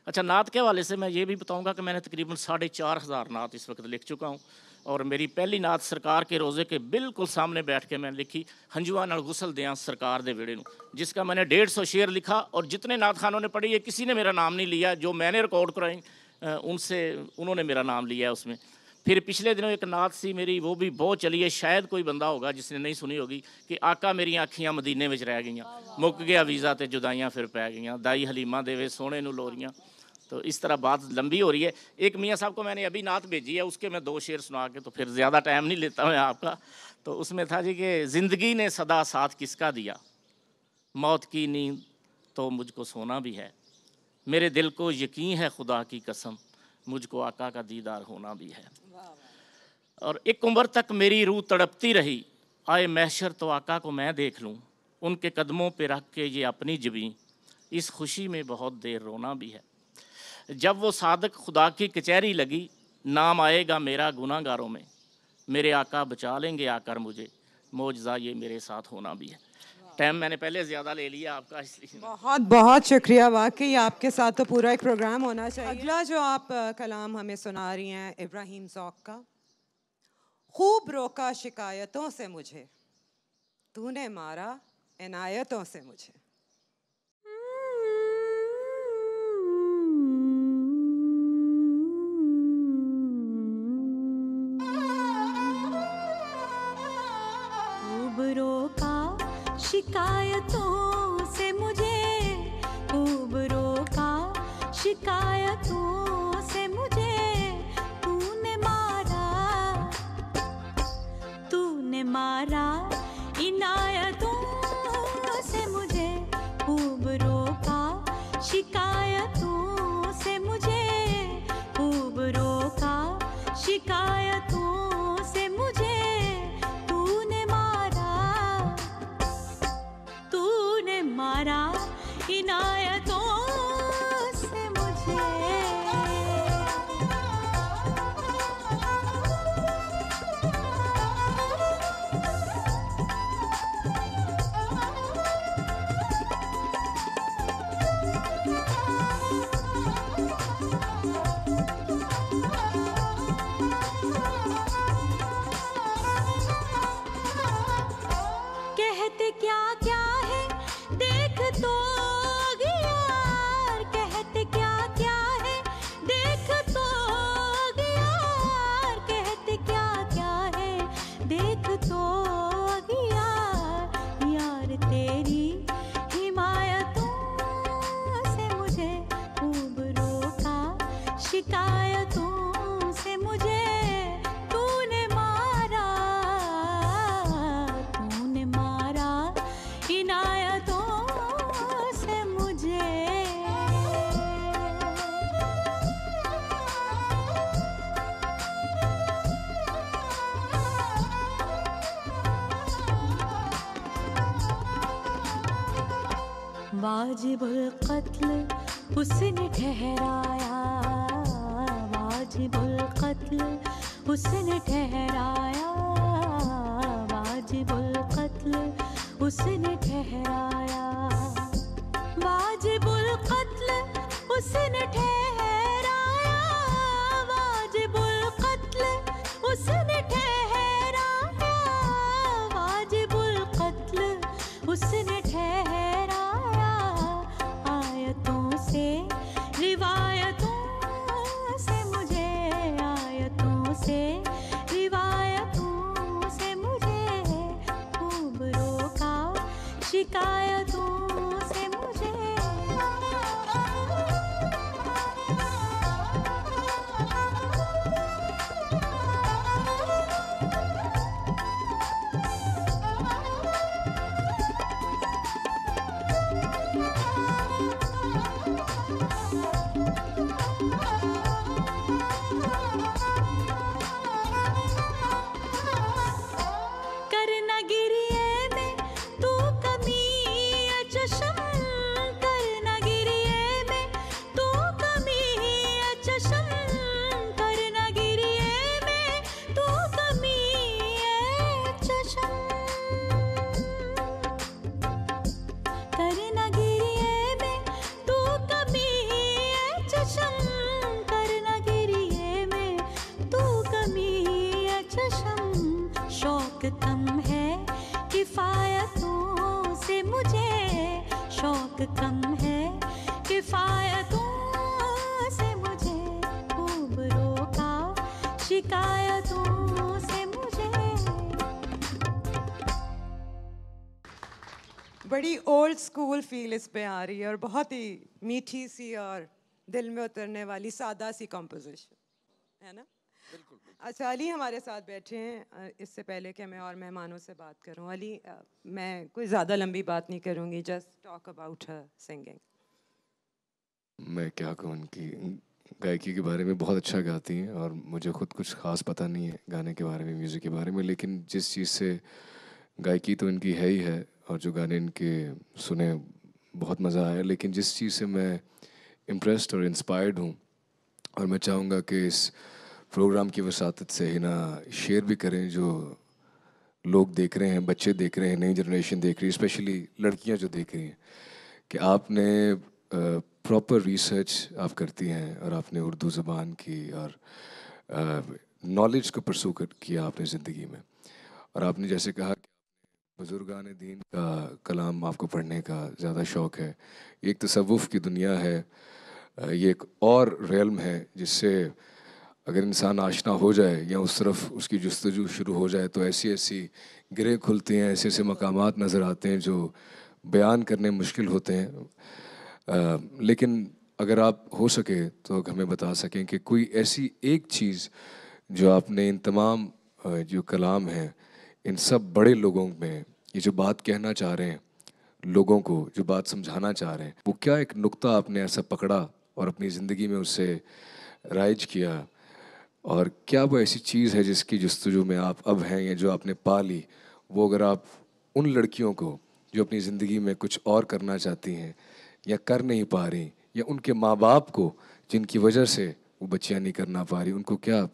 अच्छा नात के हवाले से मैं ये भी बताऊँगा कि मैंने तकरीबन साढ़े चार हज़ार नात इस वक्त लिख चुका हूँ और मेरी पहली नात सरकार के रोज़े के बिल्कुल सामने बैठ के मैंने लिखी, हंजुआ नाल गुसल दिया सरकार दे वेड़े जिसका मैंने डेढ़ सौ शेर लिखा और जितने नात खानों ने पढ़ी है किसी ने मेरा नाम नहीं लिया, जो मैंने रिकॉर्ड कराई उनसे, उन्होंने मेरा नाम लिया उसमें। फिर पिछले दिनों एक नात सी मेरी, वो भी बहुत चली है, शायद कोई बंदा होगा जिसने नहीं सुनी होगी कि आका मेरी अखियाँ मदीने में रह गई मुक गया वीज़ा तो जुदाइया फिर पै गई दाई हलीमा देवे, सोने लोरियाँ तो इस तरह बात लंबी हो रही है। एक मियाँ साहब को मैंने अभी नात भेजी है, उसके मैं दो शेर सुना के तो फिर ज़्यादा टाइम नहीं लेता मैं आपका। तो उसमें था जी कि ज़िंदगी ने सदा साथ किसका दिया? मौत की नींद तो मुझको सोना भी है। मेरे दिल को यकीन है खुदा की कसम, मुझको आका का दीदार होना भी है। और एक उम्र तक मेरी रूह तड़पती रही, आए मैशर तो आका को मैं देख लूँ, उनके कदमों पे रख के ये अपनी जबी इस खुशी में बहुत देर रोना भी है। जब वो सादक खुदा की कचहरी लगी, नाम आएगा मेरा गुनागारों में। मेरे आका बचा लेंगे आकर मुझे। मौजज़ा ये मेरे साथ होना भी है। टाइम मैंने पहले ज़्यादा ले लिया आपका, इसलिए। बहुत बहुत शुक्रिया, वाकई आपके साथ तो पूरा एक प्रोग्राम होना चाहिए। अगला जो आप कलाम हमें सुना रही हैं, इब्राहिम जौक का, खूब रोका शिकायतों से मुझे। तूने मारा इनायतों से मुझे। खूब रोका शिकायतों से मुझे खूब रोका शिकायतों से मुझे तूने मारा तूने मारा इनायतों से मुझे खूब रोका शिकायतों से मुझे खूब रोका शिकायतों तूने वाजिबुल कत्ल उसने ठहराया। वाजिब कत्ल उसने ठहराया। स्कूल फील इस पे आ रही है और बहुत ही मीठी सी और दिल में उतरने वाली सादा सी कॉम्पोजिशन है ना? अच्छा अली हमारे साथ बैठे हैं। इससे पहले कि मैं और मेहमानों से बात करूँ अली मैं कोई ज़्यादा लंबी बात नहीं करूँगी just talk about her singing मैं क्या कहूँ उनकी गायकी के बारे में बहुत अच्छा गाती हैं और मुझे खुद कुछ ख़ास पता नहीं है गाने के बारे में म्यूज़िक के बारे में लेकिन जिस चीज़ से गायकी तो इनकी है ही है और जो गाने इनके सुने, बहुत मज़ा आया। लेकिन जिस चीज़ से मैं इम्प्रेस्ड और इंस्पायर्ड हूँ, और मैं चाहूँगा कि इस प्रोग्राम की वसात से ही ना शेयर भी करें जो लोग देख रहे हैं, बच्चे देख रहे हैं, नई जनरेशन देख रही है स्पेशली लड़कियाँ जो देख रही हैं, कि आपने प्रॉपर रिसर्च आप करती हैं और आपने उर्दू ज़बान की और नॉलेज को परसू कर, किया आपने ज़िंदगी में। और आपने जैसे कहा बुजुर्गान दीन का कलाम आपको पढ़ने का ज़्यादा शौक़ है। एक तसव्वुफ़ की दुनिया है ये एक और रेलम है जिससे अगर इंसान आशना हो जाए या उस तरफ़ उसकी जस्तजू शुरू हो जाए तो ऐसी ऐसी गिरे खुलती हैं ऐसे ऐसे मकामात नज़र आते हैं जो बयान करने मुश्किल होते हैं। अ, लेकिन अगर आप हो सके तो हमें बता सकें कि कोई ऐसी एक चीज़ जो आपने इन तमाम जो कलाम हैं इन सब बड़े लोगों में ये जो बात कहना चाह रहे हैं लोगों को जो बात समझाना चाह रहे हैं वो क्या एक नुक्ता आपने ऐसा पकड़ा और अपनी ज़िंदगी में उससे राइज किया? और क्या वो ऐसी चीज़ है जिसकी जस्तजू में आप अब हैं या जो आपने पा ली वो अगर आप उन लड़कियों को जो अपनी ज़िंदगी में कुछ और करना चाहती हैं या कर नहीं पा रही या उनके माँ बाप को जिनकी वजह से वो बच्चियाँ नहीं करना पा रही उनको क्या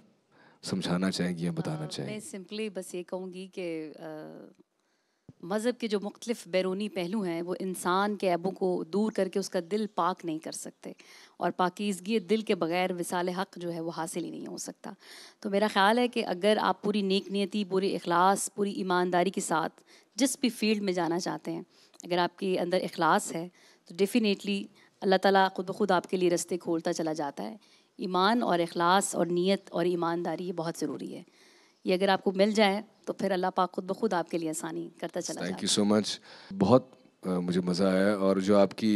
समझाना चाहेंगी या बताना मैं चाहेंगी? सिंपली बस ये कहूँगी कि मज़हब के जो मुख्तलिफ़ बैरूनी पहलू हैं, वो इंसान के ऐबों को दूर करके उसका दिल पाक नहीं कर सकते और पाकिजगी दिल के बगैर विसाल हक़ जो है वो हासिल ही नहीं हो सकता। तो मेरा ख़्याल है कि अगर आप पूरी नेक नियति, पूरी अखलास पूरी ईमानदारी के साथ जिस भी फ़ील्ड में जाना चाहते हैं, अगर आपके अंदर अखलास है तो डेफ़िनेटली अल्लाह ताला खुद ब खुद आपके लिए रस्ते खोलता चला जाता है। ईमान और अखलास और नीयत और ईमानदारी ये बहुत ज़रूरी है। ये अगर आपको मिल जाए तो फिर अल्लाह पाक खुद ब खुद आपके लिए आसानी करता चला थैंक यू सो मच बहुत मुझे मज़ा आया और जो आपकी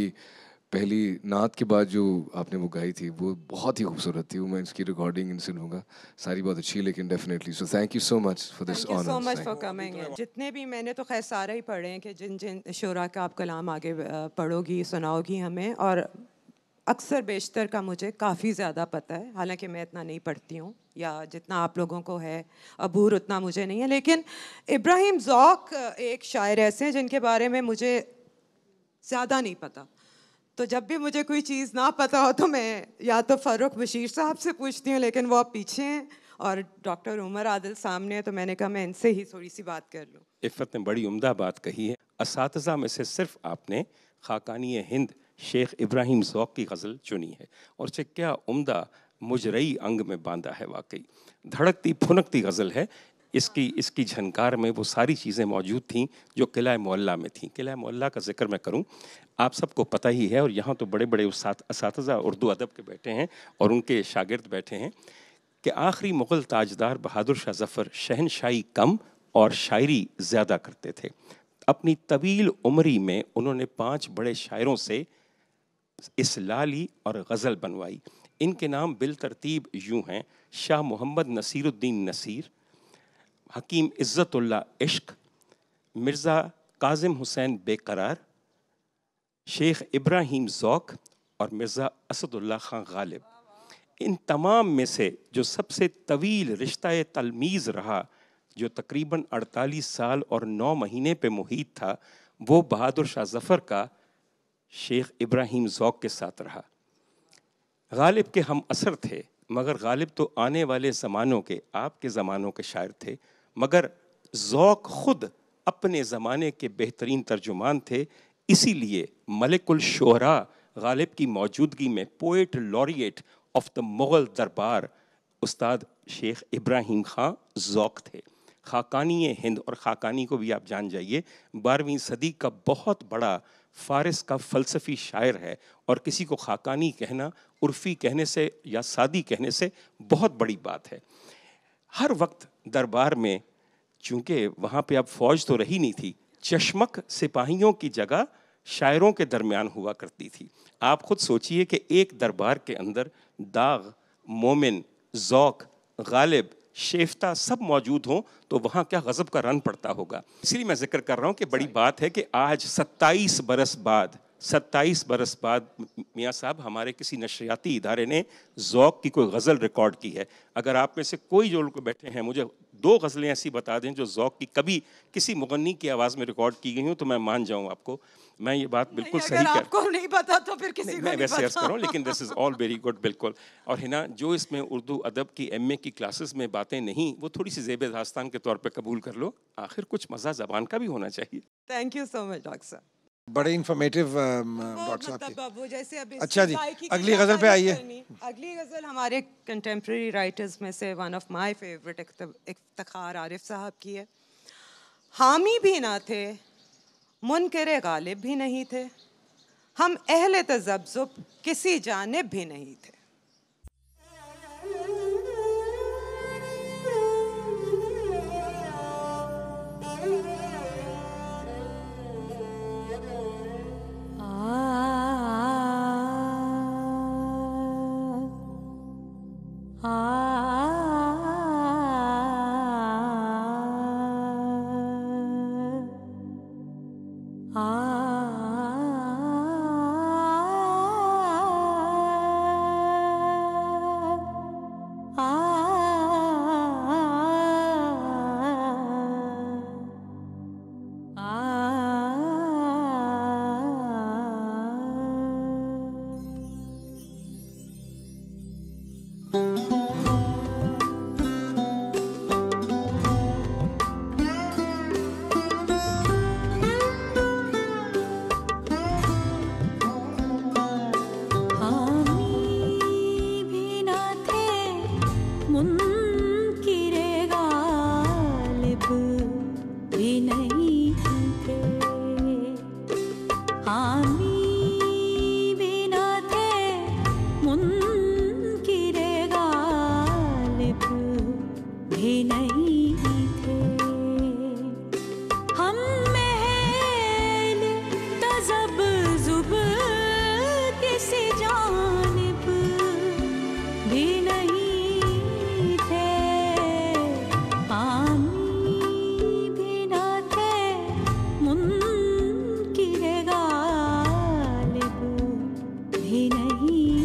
पहली नात के बाद जो आपने वो गाई थी वो बहुत ही खूबसूरत थी। वो मैं इसकी रिकॉर्डिंग इनसे लूँगा। सारी बहुत अच्छी लेकिन definitely so thank you so much for this Thank you so much honour for coming in. जितने भी मैंने तो खैर सारे ही पढ़े हैं कि जिन जिन शुरा का आप कलाम आगे पढ़ोगी सुनाओगी हमें और अक्सर बेशतर का मुझे काफ़ी ज़्यादा पता है। हालाँकि मैं इतना नहीं पढ़ती हूँ, या जितना आप लोगों को है, अबूर उतना मुझे नहीं है, लेकिन इब्राहिम ज़ौक एक शायर ऐसे हैं जिनके बारे में मुझे ज़्यादा नहीं पता। तो जब भी मुझे कोई चीज़ ना पता हो तो मैं या तो फ़ारूक बशीर साहब से पूछती हूँ, लेकिन वो आप पीछे हैं, और डॉक्टर उमर आदिल सामने है तो मैंने कहा, मैं इनसे ही थोड़ी सी बात कर लूँ। इफ़त ने बड़ी उम्दा बात कही है। इस में से सिर्फ़ आपने खाकानी हिंद शेख इब्राहिम ज़ौक की गज़ल चुनी है। और उसे क्या उम्दा मुजरई अंग में बांधा है वाकई। धड़कती फुनकती गज़ल है। इसकी इसकी झनकार में वो सारी चीज़ें मौजूद थीं जो किला मोहल्ला में थीं। किला मोहल्ला का ज़िक्र मैं करूँ, आप सबको पता ही है और यहाँ तो बड़े बड़े इस उर्दू अदब के बैठे हैं और उनके शागिर्द बैठे हैं कि आखिरी मुग़ल ताजदार बहादुर शाह जफ़र शहनशाही कम और शायरी ज़्यादा करते थे। अपनी तवील उम्री में उन्होंने पाँच बड़े शायरों से इसलाली और गज़ल बनवाई। इनके नाम बिल तरतीब यूँ हैं, शाह मोहम्मद नसीरुद्दीन नसीर, हकीम इज़्ज़तुल्ला इश्क, मिर्ज़ा काजिम हुसैन बेकरार, शेख इब्राहिम ज़ौक और मिर्ज़ा असदुल्ला ख़ान गालिब। इन तमाम में से जो सबसे तवील रिश्ता तलमीज़ रहा, जो तकरीबन 48 साल और 9 महीने पे मुहित था, वो बहादुर शाह जफ़र का शेख इब्राहिम ज़ौक के साथ रहा। गालिब के हम असर थे, मगर गालिब तो आने वाले ज़मानों के, आपके ज़मानों के शायर थे। मगर ज़ौक ख़ुद अपने ज़माने के बेहतरीन तर्जुमान थे, इसीलिए मलिकुल शोहरा गालिब की मौजूदगी में poet laureate of the Mughal darbar Ustad Sheikh Ibrahim खां ज़ौक थे। खाकानी हिंद और खाकानी को भी आप जान जाइए, बारहवीं सदी का बहुत बड़ा फ़ारिस का फ़लसफ़ी शायर है और किसी को खाकानी कहना, उर्फ़ी कहने से या सादी कहने से बहुत बड़ी बात है। हर वक्त दरबार में, चूँकि वहाँ पे अब फौज तो रही नहीं थी, चश्मक सिपाहियों की जगह शायरों के दरमियान हुआ करती थी। आप खुद सोचिए कि एक दरबार के अंदर दाग, मोमिन, जौक, गालिब शेफ्ता सब मौजूद हों तो वहाँ क्या गज़ब का रन पड़ता होगा। इसलिए मैं ज़िक्र कर रहा हूँ कि बड़ी बात है कि आज 27 बरस बाद 27 बरस बाद मियाँ साहब हमारे किसी नशरियाती इदारे ने ज़ौक की कोई गज़ल रिकॉर्ड की है। अगर आप में से कोई जो लोग बैठे हैं मुझे दो गज़लें ऐसी बता दें जो ज़ौक की कभी किसी मुगन्नी की आवाज़ में रिकॉर्ड की गई हूँ तो मैं मान जाऊँ आपको। मैं ये बात बिल्कुल सही कर आपको नहीं पता तो फिर किसी को मैं वैसे अर्ज़ करूँ लेकिन this is all very good बिल्कुल। और है ना जो इसमें उर्दू अदब की एमए की क्लासेस में बातें नहीं वो थोड़ी सी जेब दास्तान के तौर पर कबूल कर लो। आखिर कुछ मज़ा ज़बान का भी होना चाहिए। Thank you so much doctor साहब बड़े इंफॉर्मेटिव डॉक्टर साहब मतलब जैसे इस अच्छा जी, अगली गज़ल पे आइए। अगली गज़ल हमारे कंटेम्प्रेरी राइटर्स में से one of my favourite Iftikhar Arif साहब की है। हामी भी ना थे मुनकर गालिब भी नहीं थे। हम अहले तजब्जुब किसी जानब भी नहीं थे। हामी 哎。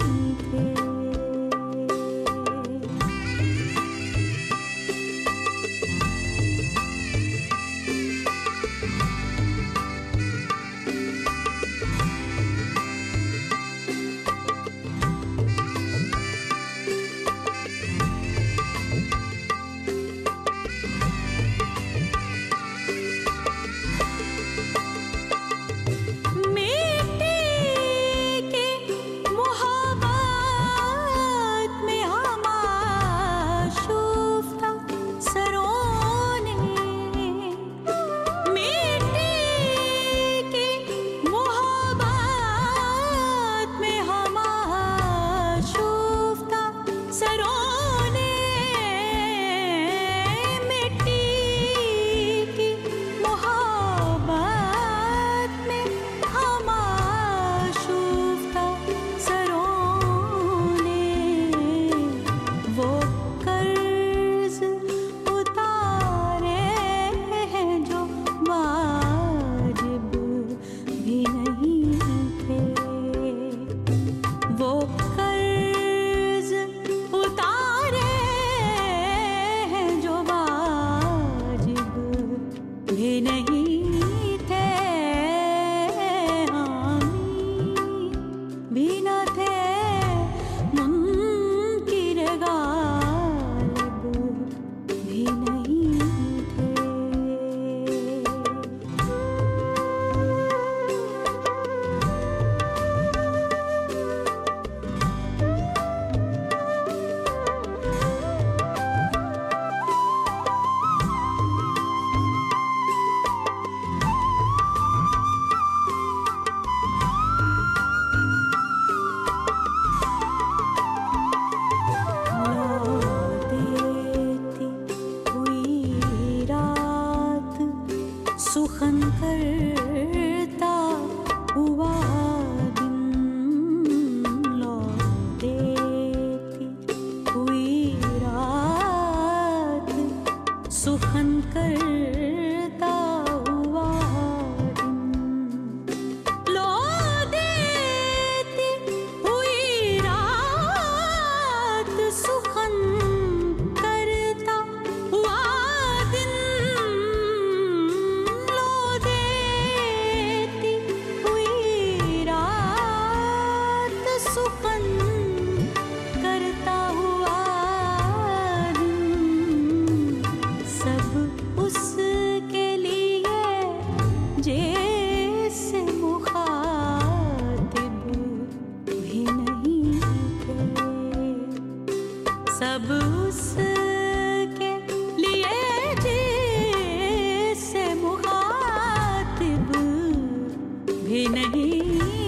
नहीं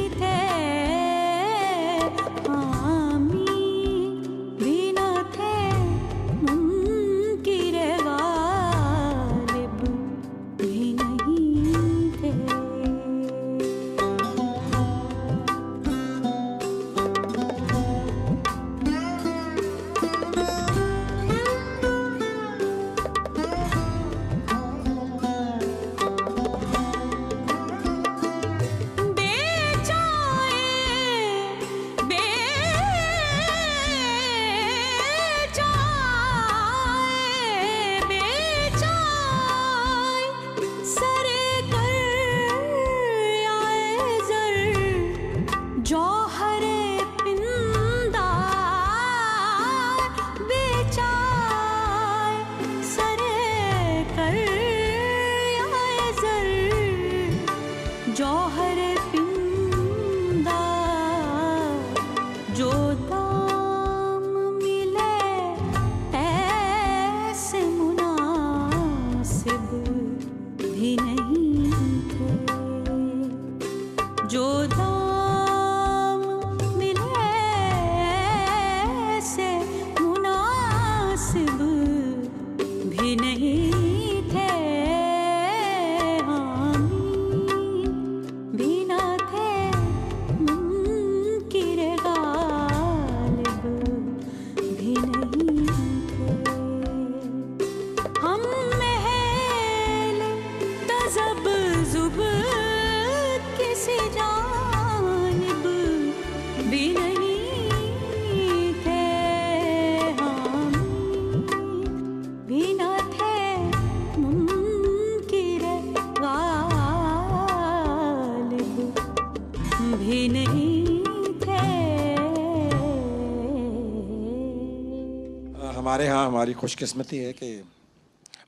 हमारे खुशकस्मती है कि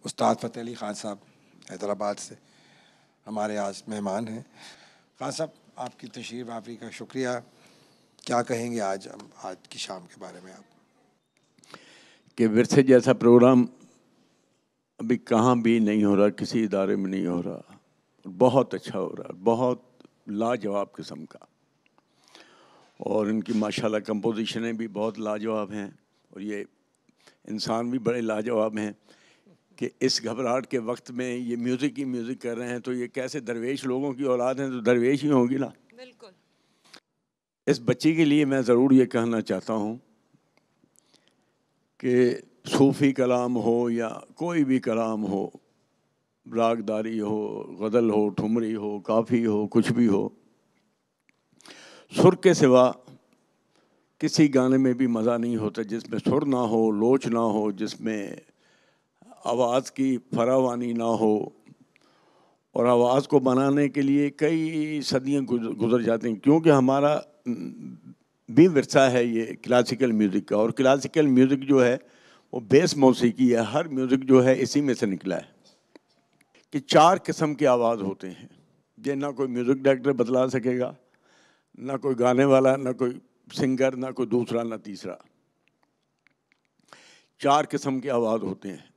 उस्ताद फ़तेह अली ख़ान साहब हैदराबाद से हमारे आज मेहमान हैं। खान साहब, आपकी तशरीफ़ आवरी का शुक्रिया। क्या कहेंगे आज हम, आज की शाम के बारे में आप? कि विरसे जैसा प्रोग्राम अभी कहाँ भी नहीं हो रहा, किसी इदारे में नहीं हो रहा, बहुत अच्छा हो रहा, बहुत लाजवाब किस्म का। और इनकी माशाल्लाह कंपोजिशनें भी बहुत लाजवाब हैं। और ये इंसान भी बड़े लाजवाब हैं कि इस घबराहट के वक्त में ये म्यूज़िक ही म्यूज़िक कर रहे हैं तो ये कैसे दरवेश लोगों की औलाद हैं तो दरवेश ही होगी ना। बिल्कुल। इस बच्ची के लिए मैं ज़रूर ये कहना चाहता हूँ कि सूफ़ी कलाम हो या कोई भी कलाम हो रागदारी हो गज़ल हो ठुमरी हो काफ़ी हो कुछ भी हो सुर के सिवा किसी गाने में भी मज़ा नहीं होता, जिसमें सुर ना हो, लोच ना हो, जिसमें आवाज़ की फरावानी ना हो। और आवाज़ को बनाने के लिए कई सदियाँ गुजर जाती हैं, क्योंकि हमारा भी विरसा है ये क्लासिकल म्यूज़िक का। और क्लासिकल म्यूज़िक जो है, वो बेस मौसीकी है, हर म्यूज़िक जो है इसी में से निकला है, कि चार किस्म की आवाज़ होते हैं। ये ना कोई म्यूज़िक डायरेक्टर बतला सकेगा, ना कोई गाने वाला, ना कोई सिंगर, ना कोई दूसरा, ना तीसरा। चार किस्म के आवाज़ होते हैं।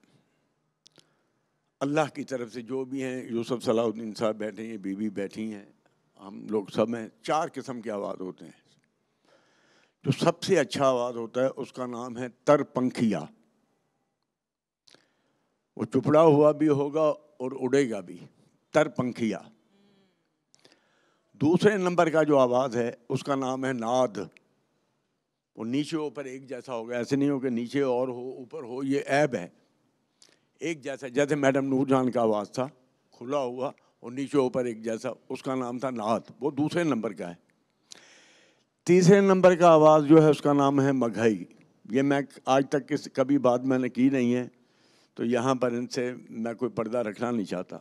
अल्लाह की तरफ़ से जो भी हैं, यूसुफ सलाउद्दीन साहब बैठे हैं, बीबी बैठी हैं, हम लोग सब हैं, चार किस्म की आवाज़ होते हैं। जो सबसे अच्छा आवाज़ होता है, उसका नाम है तर पंखिया वो चुपड़ा हुआ भी होगा और उड़ेगा भी। तरपंखिया। दूसरे नंबर का जो आवाज़ है, उसका नाम है नाद। वो नीचे ऊपर एक जैसा होगा, ऐसे नहीं हो कि नीचे और हो, ऊपर हो, ये ऐब है। एक जैसा, जैसे मैडम नूरजान का आवाज़ था, खुला हुआ, और नीचे ऊपर एक जैसा, उसका नाम था नाद वो दूसरे नंबर का है। तीसरे नंबर का आवाज़ जो है, उसका नाम है मघई। ये मैं आज तक किस, कभी बात मैंने की नहीं है तो यहाँ पर इनसे मैं कोई पर्दा रखना नहीं चाहता।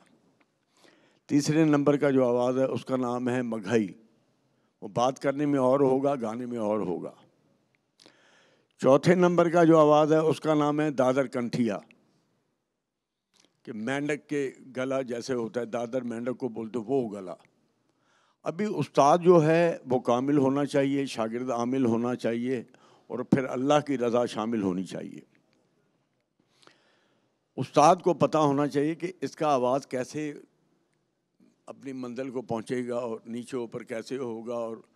तीसरे नंबर का जो आवाज़ है, उसका नाम है मघई। वो बात करने में और होगा, गाने में और होगा। चौथे नंबर का जो आवाज़ है, उसका नाम है दादर कंठिया। कि मेंढक के गला जैसे होता है, दादर मेंढक को बोलते वो गला। अभी उस्ताद जो है, वो कामिल होना चाहिए, शागिर्द आमिल होना चाहिए, और फिर अल्लाह की रज़ा शामिल होनी चाहिए। उस्ताद को पता होना चाहिए कि इसका आवाज़ कैसे अपनी मंजिल को पहुंचेगा और नीचे ऊपर कैसे होगा, और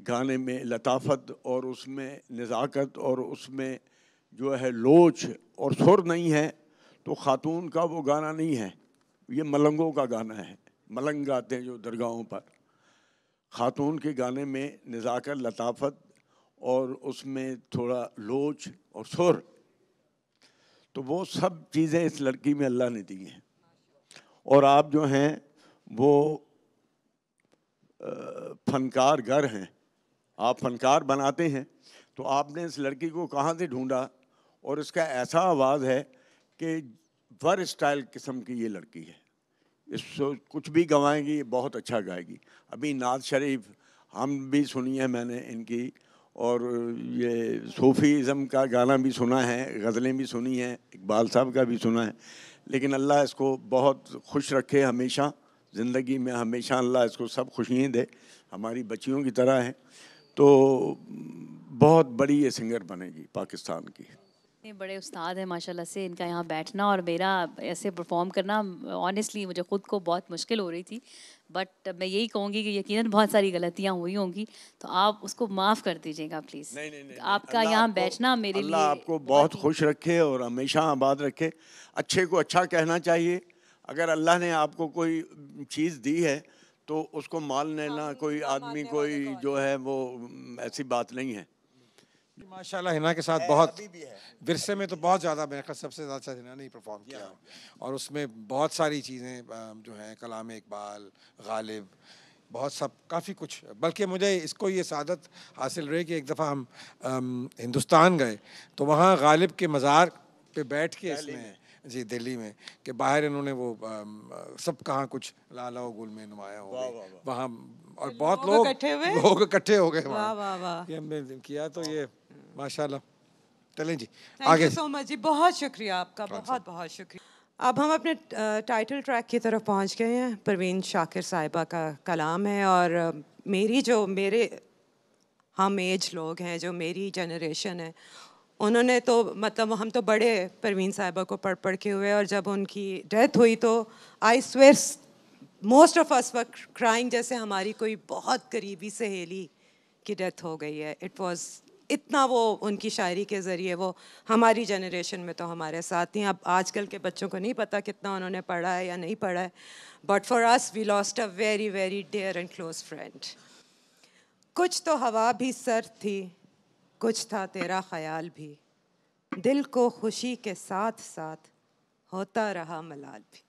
गाने में लताफत और उसमें नज़ाकत और उसमें जो है लोच और सुर नहीं है तो ख़ातून का वो गाना नहीं है। ये मलंगों का गाना है। मलंग गाते हैं जो दरगाहों पर। ख़ातून के गाने में नज़ाकत, लताफत और उसमें थोड़ा लोच और सुर तो वो सब चीज़ें इस लड़की में अल्लाह ने दी हैं। और आप जो हैं, वो फनकार घर हैं। आप फनकार बनाते हैं तो आपने इस लड़की को कहाँ से ढूंढा? और इसका ऐसा आवाज़ है कि वर स्टाइल किस्म की ये लड़की है। इस कुछ भी गवाएँगी, बहुत अच्छा गाएगी। अभी नाज शरीफ, हम भी सुनी है मैंने इनकी, और ये सूफ़ीज़म का गाना भी सुना है, गज़लें भी सुनी हैं, इकबाल साहब का भी सुना है। लेकिन अल्लाह इसको बहुत खुश रखे हमेशा, ज़िंदगी में हमेशा अल्लाह इसको सब खुशियाँ दे। हमारी बच्चियों की तरह है। तो बहुत बड़ी ये सिंगर बनेगी पाकिस्तान की। इतने बड़े उस्ताद हैं माशाल्लाह से इनका यहाँ बैठना और मेरा ऐसे परफॉर्म करना ऑनेस्टली मुझे ख़ुद को बहुत मुश्किल हो रही थी बट मैं यही कहूँगी कि यकीनन बहुत सारी गलतियाँ हुई होंगी तो आप उसको माफ़ कर दीजिएगा प्लीज़ नहीं नहीं नहीं आपका यहाँ बैठना मेरे लिए आपको बहुत खुश रखे और हमेशा आबाद रखे। अच्छे को अच्छा कहना चाहिए। अगर अल्लाह ने आपको कोई चीज़ दी है तो उसको माल लेना कोई आदमी कोई जो है? वो ऐसी बात नहीं है। माशाल्लाह हिना के साथ बहुत विरसे में तो बहुत ज़्यादा मेरे ख्याल सबसे ज़्यादा हिना ने ही परफॉर्म किया और उसमें बहुत सारी चीज़ें जो हैं कलाम इकबाल गालिब बहुत सब काफ़ी कुछ। बल्कि मुझे इसको ये सादत हासिल रही कि एक दफ़ा हम हिंदुस्तान गए तो वहाँ गालिब के मज़ार पे बैठ के इसमें जी दिल्ली में कि बाहर इन्होंने वो सब कहाँ कुछ लाला गुल में नुमाया हो वहाँ और बहुत लोग लोग इकट्ठे हो गए वाह। वाह वाह ये हमने किया तो ये माशाल्लाह। चलें जी आगे। सो मच जी बहुत शुक्रिया आपका बहुत बहुत शुक्रिया। अब हम अपने टाइटल ट्रैक की तरफ़ पहुँच गए हैं। परवीन शाकिर साहिबा का कलाम है और मेरी जो मेरे हम एज लोग हैं जो मेरी जनरेशन है उन्होंने तो मतलब हम तो बड़े परवीन साहिबा को पढ़ पढ़ के हुए और जब उनकी डेथ हुई तो I swear most of us were crying जैसे हमारी कोई बहुत करीबी सहेली की डेथ हो गई है। इट वाज इतना वो उनकी शायरी के ज़रिए वो हमारी जनरेशन में तो हमारे साथ ही अब आजकल के बच्चों को नहीं पता कितना उन्होंने पढ़ा है या नहीं पढ़ा है but for us we lost a very very dear and close friend कुछ तो हवा भी सर्द थी कुछ था तेरा ख्याल भी। दिल को खुशी के साथ साथ होता रहा मलाल भी।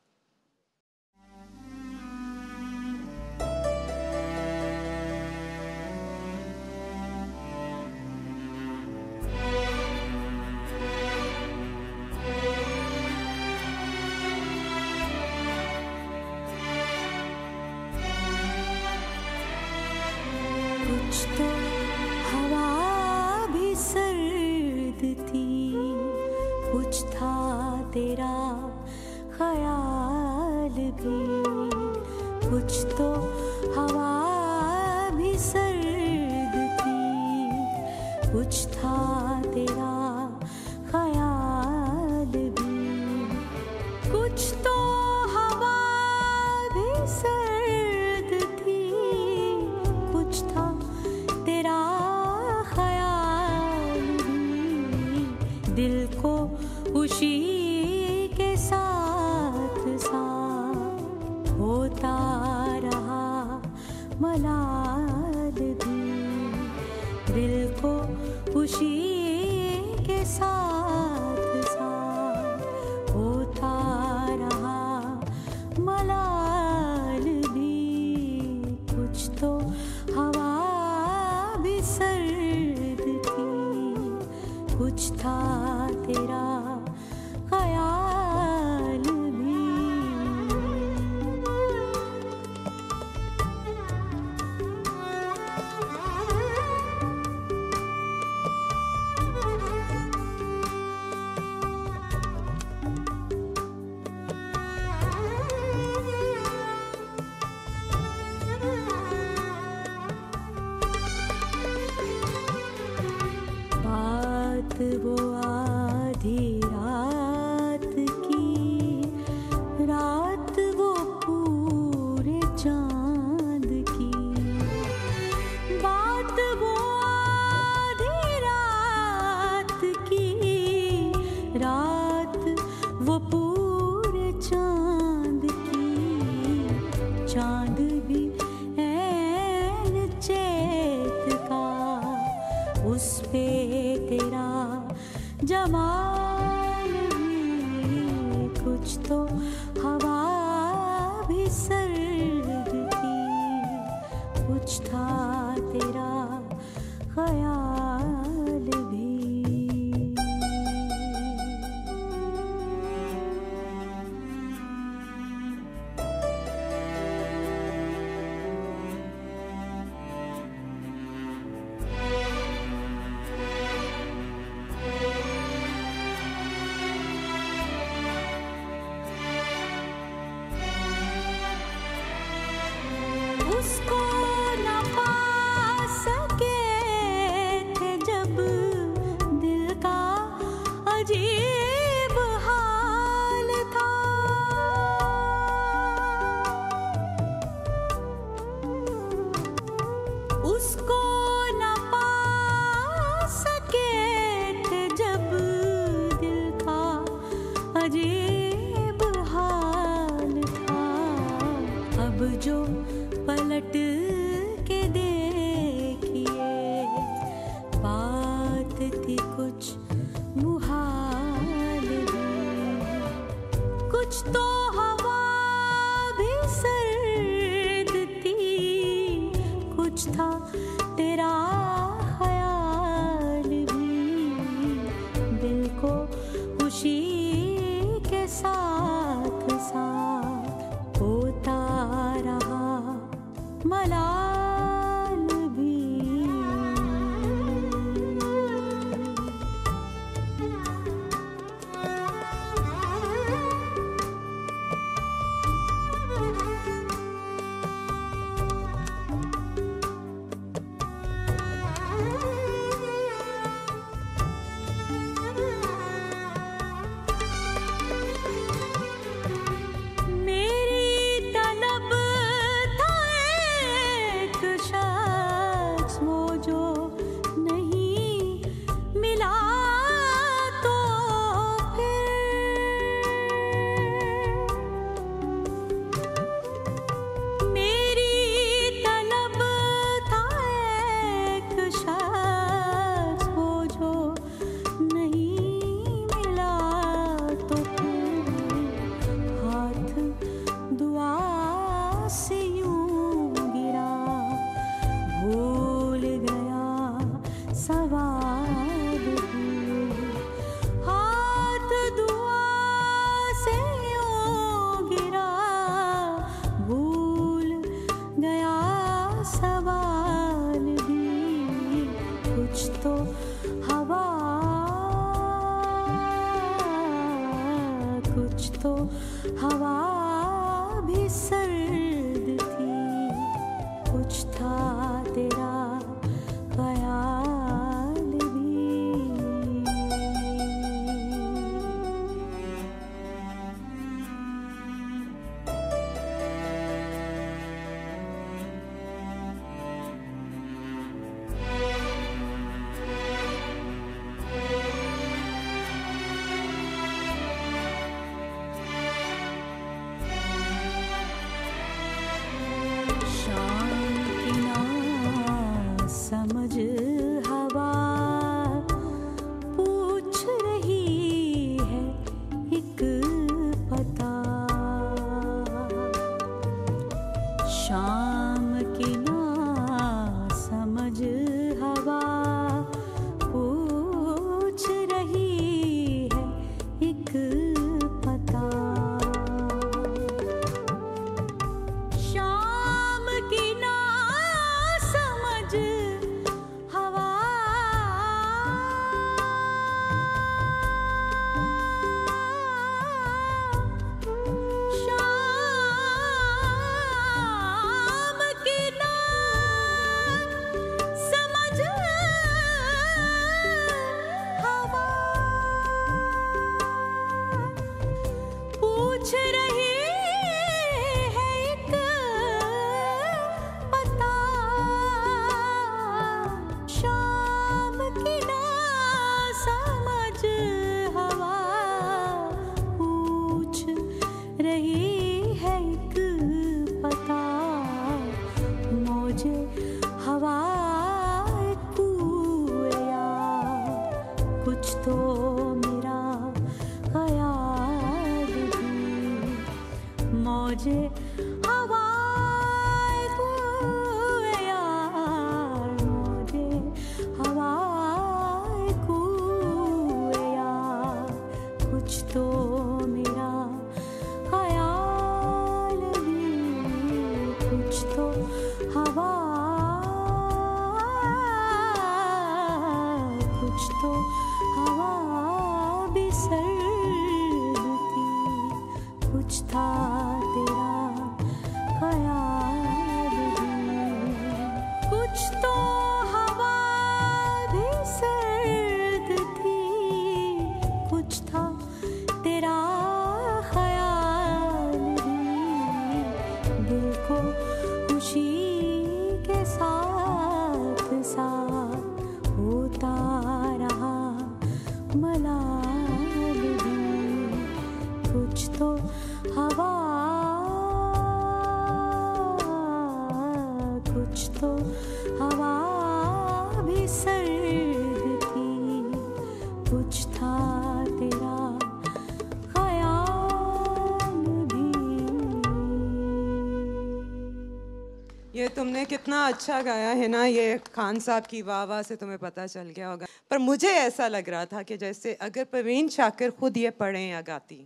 कितना अच्छा गाया है ना, ये खान साहब की वाह वाह से तुम्हें पता चल गया होगा। पर मुझे ऐसा लग रहा था कि जैसे अगर प्रवीण शाकिर खुद ये पढ़ें या गाती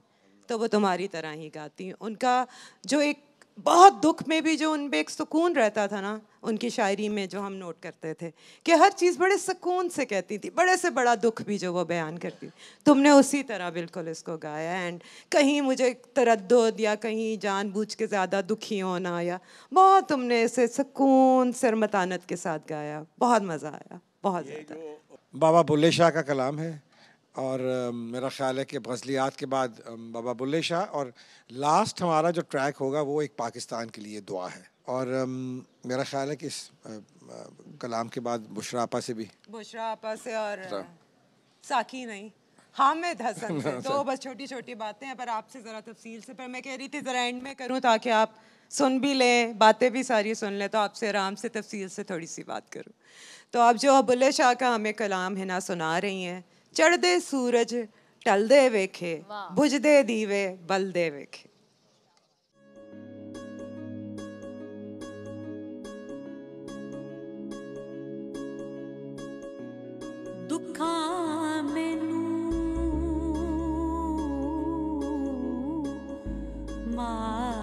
तो वो तुम्हारी तरह ही गाती। उनका जो एक बहुत दुख में भी जो उन पर एक सुकून रहता था ना उनकी शायरी में जो हम नोट करते थे कि हर चीज़ बड़े सुकून से कहती थी बड़े से बड़ा दुख भी जो वो बयान करती तुमने उसी तरह बिल्कुल इसको गाया एंड कहीं मुझे तरद या कहीं जानबूझ के ज़्यादा दुखी होना या बहुत तुमने इसे सुकून सर मतानत के साथ गाया बहुत मज़ा आया बहुत ज़्यादा। बाबा बुल्ले शाह का कलाम है और मेरा ख्याल है कि गज़लियात के बाद बाबा बुल्ले शाह और लास्ट हमारा जो ट्रैक होगा वो एक पाकिस्तान के लिए दुआ है। और मेरा ख्याल है कि इस कलाम के बाद बुशरा आपा से भी। बुशरा आपा से और साकी नहीं हामिद हसन से। तो बस छोटी छोटी बातें हैं पर आपसे ज़रा तफसील से पर मैं कह रही थी ज़रा एंड में करूँ ताकि आप सुन भी लें बातें भी सारी सुन लें तो आपसे आराम से तफसील से थोड़ी सी बात करूँ। तो आप जो बुल्ले शाह का हमें कलाम है ना सुना रही हैं ਚੜਦੇ ਸੂਰਜ ਟਲਦੇ ਵੇਖੇ ਬੁਝਦੇ ਦੀਵੇ ਬਲਦੇ ਵੇਖੇ। ਦੁੱਖਾਂ ਮੈਨੂੰ ਮਾਰ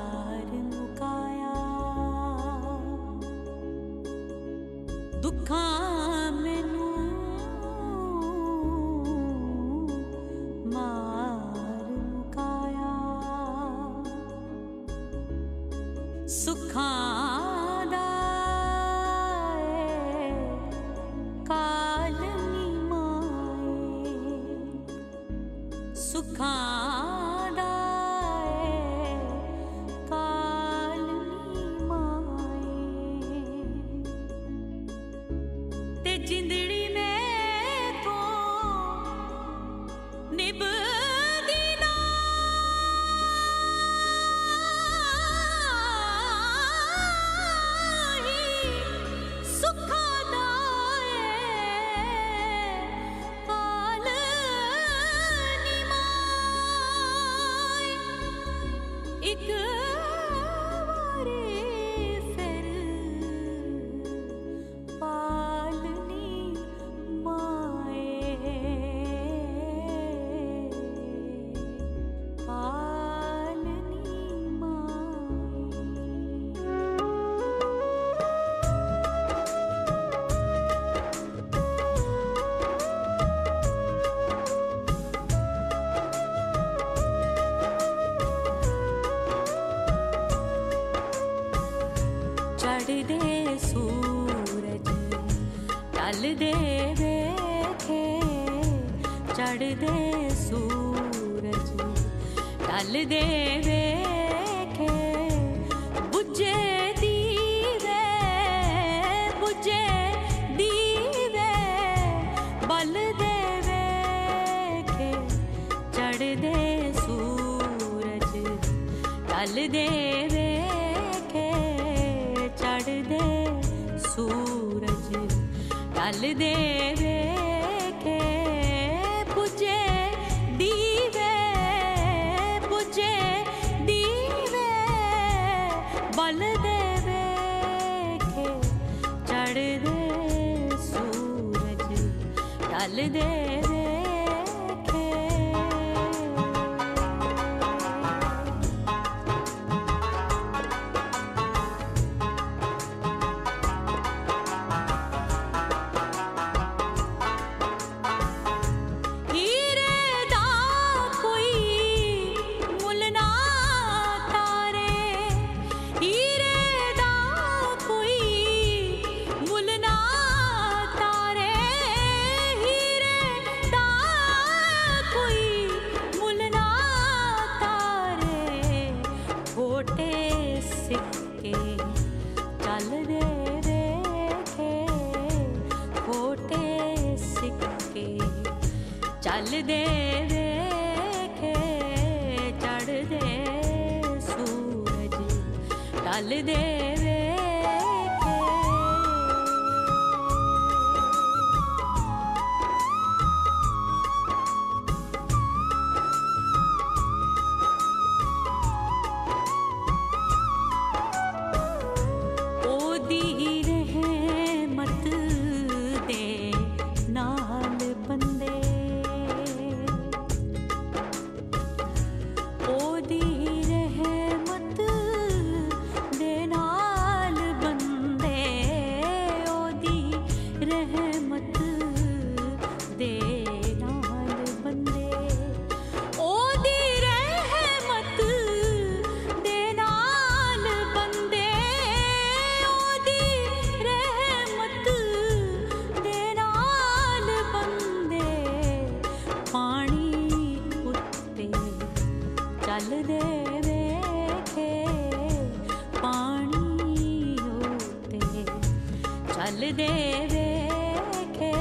ਚੱਲਦੇ ਵੇਖੇ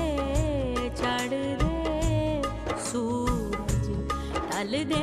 ਚੜਦੇ ਸੂਰਜ ਢਲਦੇ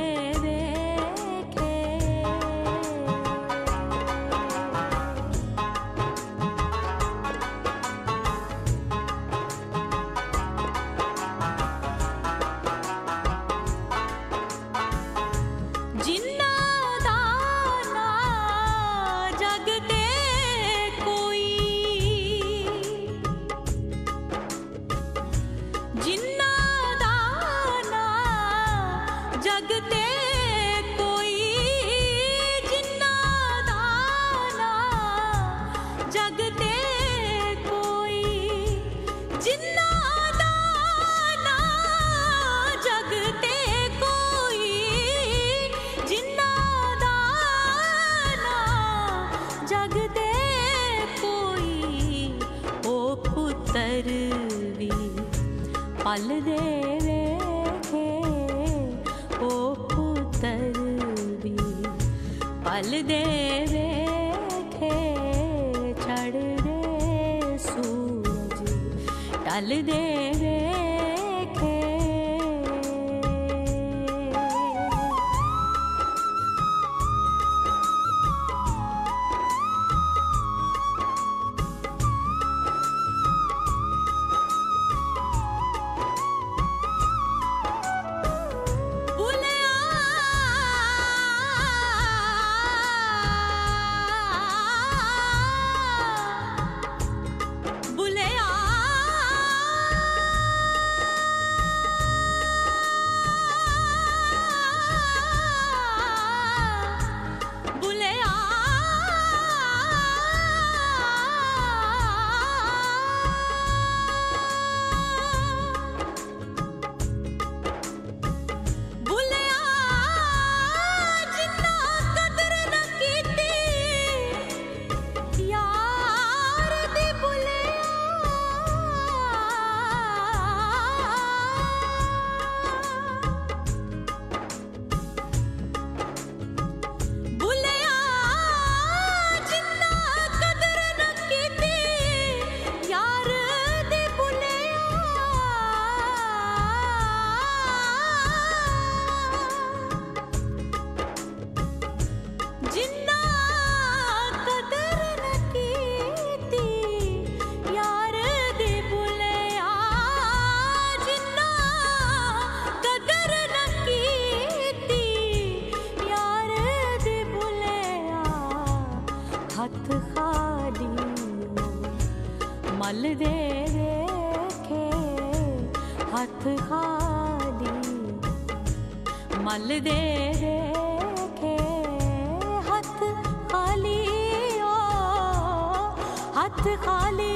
ਹੱਥ ਖਾਲੀ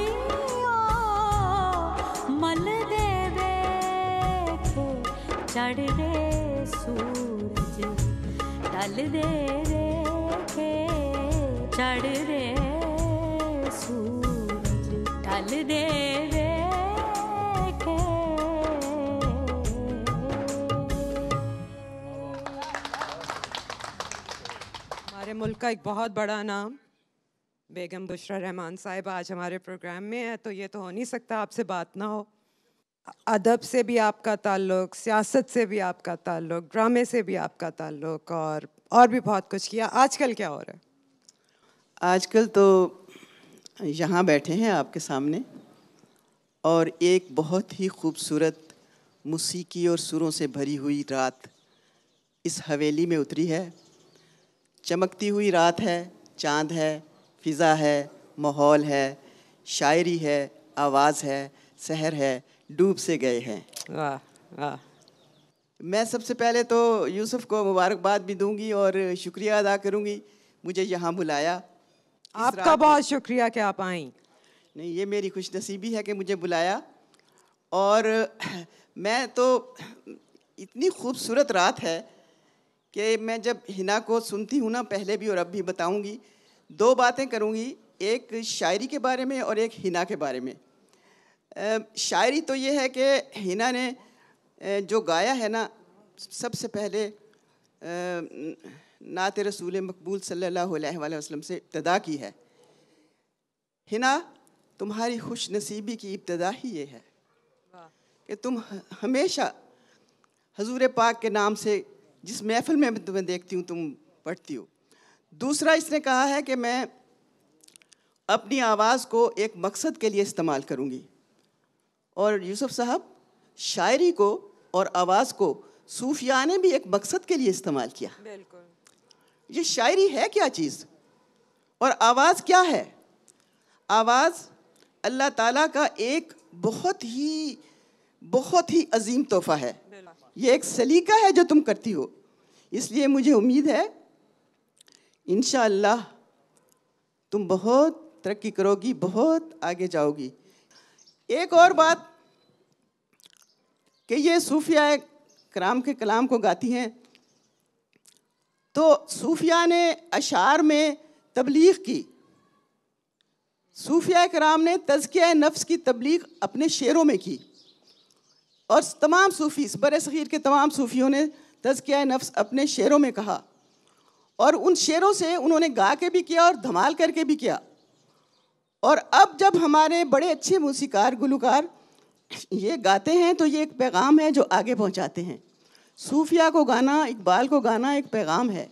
ਓ ਮਲ ਦੇ ਵੇਖੇ ਚੜਦੇ ਸੂਰਜ ਢਲਦੇ ਦੇਖੇ ਚੜਦੇ ਸੂਰਜ ਢਲਦੇ ਵੇਖੇ हमारे मुल्क का एक बहुत बड़ा नाम बेगम बुशरा रहमान साहिब आज हमारे प्रोग्राम में है तो ये तो हो नहीं सकता आपसे बात ना हो। अदब से भी आपका ताल्लुक, सियासत से भी आपका ताल्लुक, ड्रामे से भी आपका ताल्लुक और और भी बहुत कुछ किया। आजकल क्या हो रहा है? आजकल तो यहाँ बैठे हैं आपके सामने और एक बहुत ही खूबसूरत मौसीकी और सुरों से भरी हुई रात इस हवेली में उतरी है। चमकती हुई रात है, चाँद है फ़िज़ा है माहौल है शायरी है आवाज़ है शहर है डूब से गए हैं। वाह वाह। मैं सबसे पहले तो यूसुफ को मुबारकबाद भी दूँगी और शुक्रिया अदा करूँगी मुझे यहाँ बुलाया। आपका बहुत शुक्रिया कि आप आई। नहीं ये मेरी खुश नसीबी है कि मुझे बुलाया। और मैं तो इतनी खूबसूरत रात है कि मैं जब हिना को सुनती हूँ ना पहले भी और अब भी बताऊँगी दो बातें करूँगी, एक शायरी के बारे में और एक हिना के बारे में। शायरी तो ये है कि हिना ने जो गाया है ना, सबसे पहले नात रसूल मकबूल सल्लल्लाहु अलैहि वसल्लम से इब्तदा की है। हिना, तुम्हारी खुश नसीबी की इब्तदा ही ये है कि तुम हमेशा हजूर पाक के नाम से, जिस महफिल में मैं तुम्हें देखती हूँ, तुम पढ़ती हो। दूसरा इसने कहा है कि मैं अपनी आवाज़ को एक मकसद के लिए इस्तेमाल करूँगी। और यूसुफ साहब शायरी को और आवाज़ को सूफिया ने भी एक मकसद के लिए इस्तेमाल किया। बिल्कुल। ये शायरी है क्या चीज़? और आवाज़ क्या है? आवाज़ अल्लाह ताला का एक बहुत ही बहुत ही अजीम तोहफ़ा है। ये एक सलीका है जो तुम करती हो। इसलिए मुझे उम्मीद है इन तुम बहुत तरक्की करोगी, बहुत आगे जाओगी। एक और बात कि ये सूफिया कराम के कलाम को गाती हैं। तो सूफिया ने अशार में तबलीग की। सूफिया कराम ने तज़किया नफ्स की तबलीग अपने शेरों में की। और तमाम सूफ़ी बर सग़ीर के तमाम सूफ़ियों ने तज़किया नफ्स अपने शेरों में कहा। और उन शेरों से उन्होंने गा के भी किया और धमाल करके भी किया। और अब जब हमारे बड़े अच्छे मूसीकार, गुलकार ये गाते हैं तो ये एक पैगाम है जो आगे पहुंचाते हैं। सूफिया को गाना, इकबाल को गाना एक पैगाम है।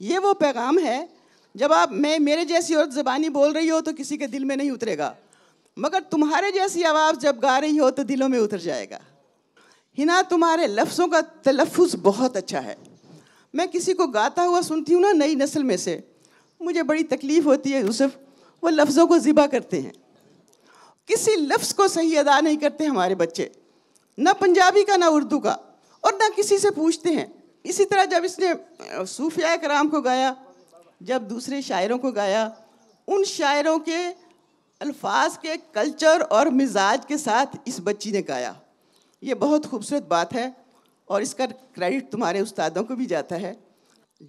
ये वो पैगाम है, जब आप, मैं, मेरे जैसी औरत ज़बानी बोल रही हो तो किसी के दिल में नहीं उतरेगा, मगर तुम्हारे जैसी आवाज़ जब गा रही हो तो दिलों में उतर जाएगा। हिना, तुम्हारे लफ्ज़ों का तलफ़ बहुत अच्छा है। मैं किसी को गाता हुआ सुनती हूँ ना नई नस्ल में से। मुझे बड़ी तकलीफ़ होती है, यूसुफ। वो लफ्ज़ों को ज़िबा करते हैं। किसी लफ्ज़ को सही अदा नहीं करते हमारे बच्चे। ना पंजाबी का, ना उर्दू का। और ना किसी से पूछते हैं। इसी तरह जब इसने सूफिया कराम को गाया, जब दूसरे शायरों को गाया, उन शायरों के अल्फाज के कल्चर और मिजाज के साथ इस बच्ची ने गाया। ये बहुत खूबसूरत बात है। और इसका क्रेडिट तुम्हारे उस्तादों को भी जाता है।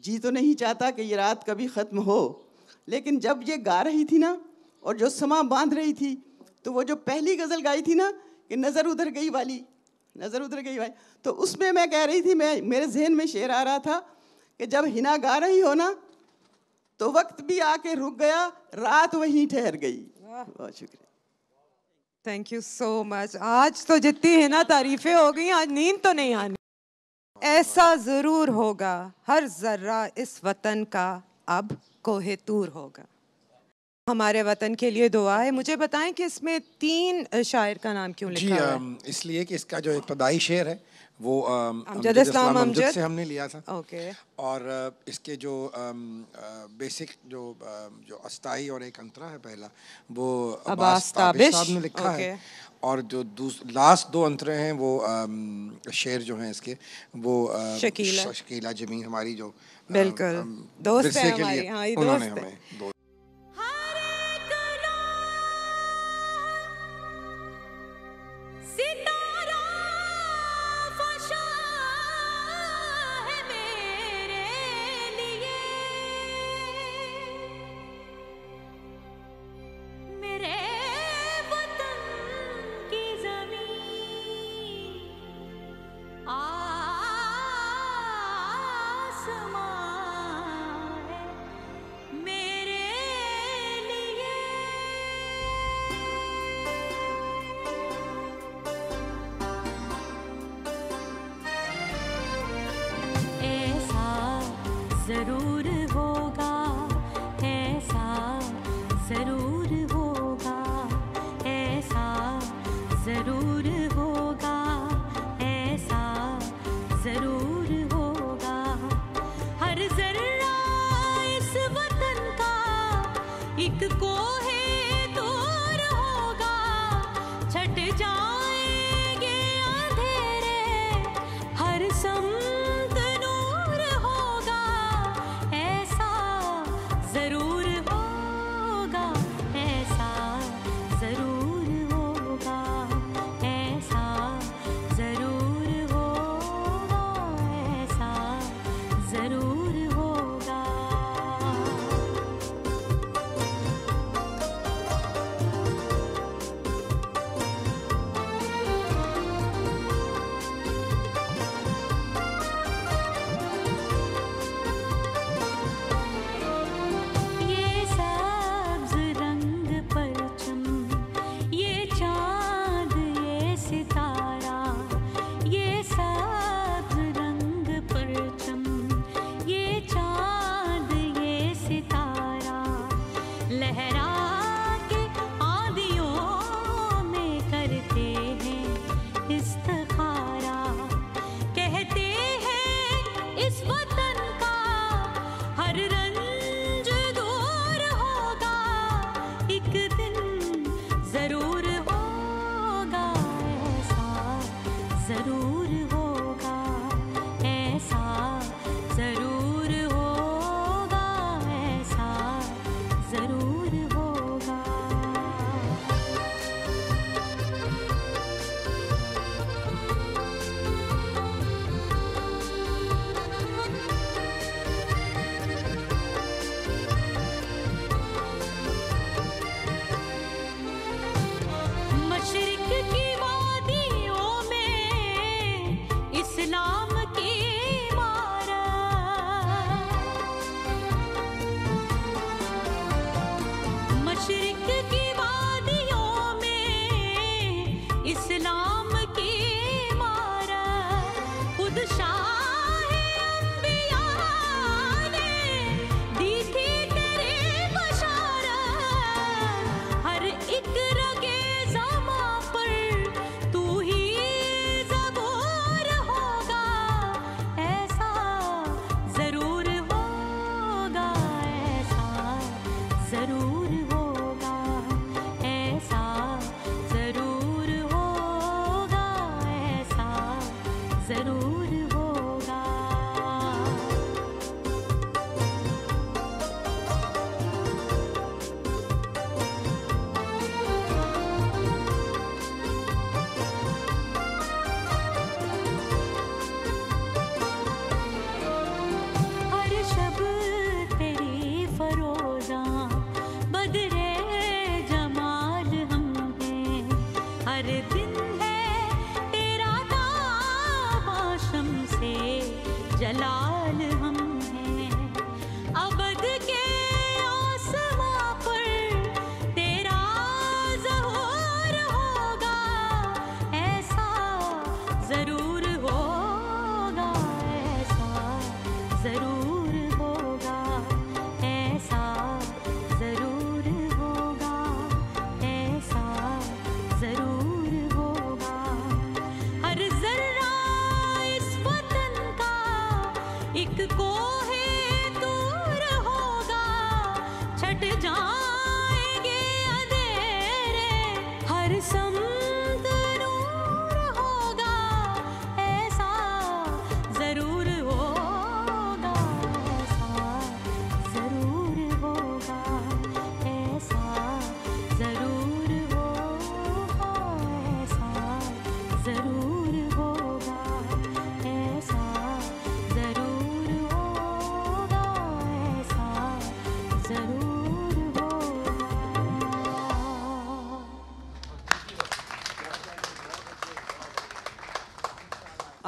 जी तो नहीं चाहता कि ये रात कभी ख़त्म हो लेकिन जब ये गा रही थी ना और जो समा बाँध रही थी तो वो जो पहली गज़ल गाई थी ना कि नज़र उधर गई वाली नज़र उधर गई वाली तो उसमें मैं कह रही थी मैं मेरे जहन में शेर आ रहा था कि जब हिना गा रही हो ना तो वक्त भी आके रुक गया रात वहीं ठहर गई। बहुत शुक्रिया। थैंक यू सो मच आज तो जितनी है ना तारीफें हो गई आज नींद तो नहीं आनी। ऐसा ज़रूर होगा हर ज़र्रा इस वतन का अब कोहे तूर होगा। हमारे वतन के लिए दुआ है। मुझे बताएँ कि इसमें तीन शायर का नाम क्यों लिखा जी, है? इसलिए कि इसका जो इब्तदाई शेर है वो um, अमजद इस्लाम अमजद से हमने लिया था। ओके। और uh, इसके जो um, uh, बेसिक जो um, जो अस्थाई और एक अंतरा है पहला वो अब्बास ताबिश ने लिखा है। और जो लास्ट दो अंतरे हैं वो शेर जो हैं इसके वो uh, शकीला शकीला ज़मीन हमारी जो बिल्कुल। दोस्त है हमारी। हाँ ये दोस्त है।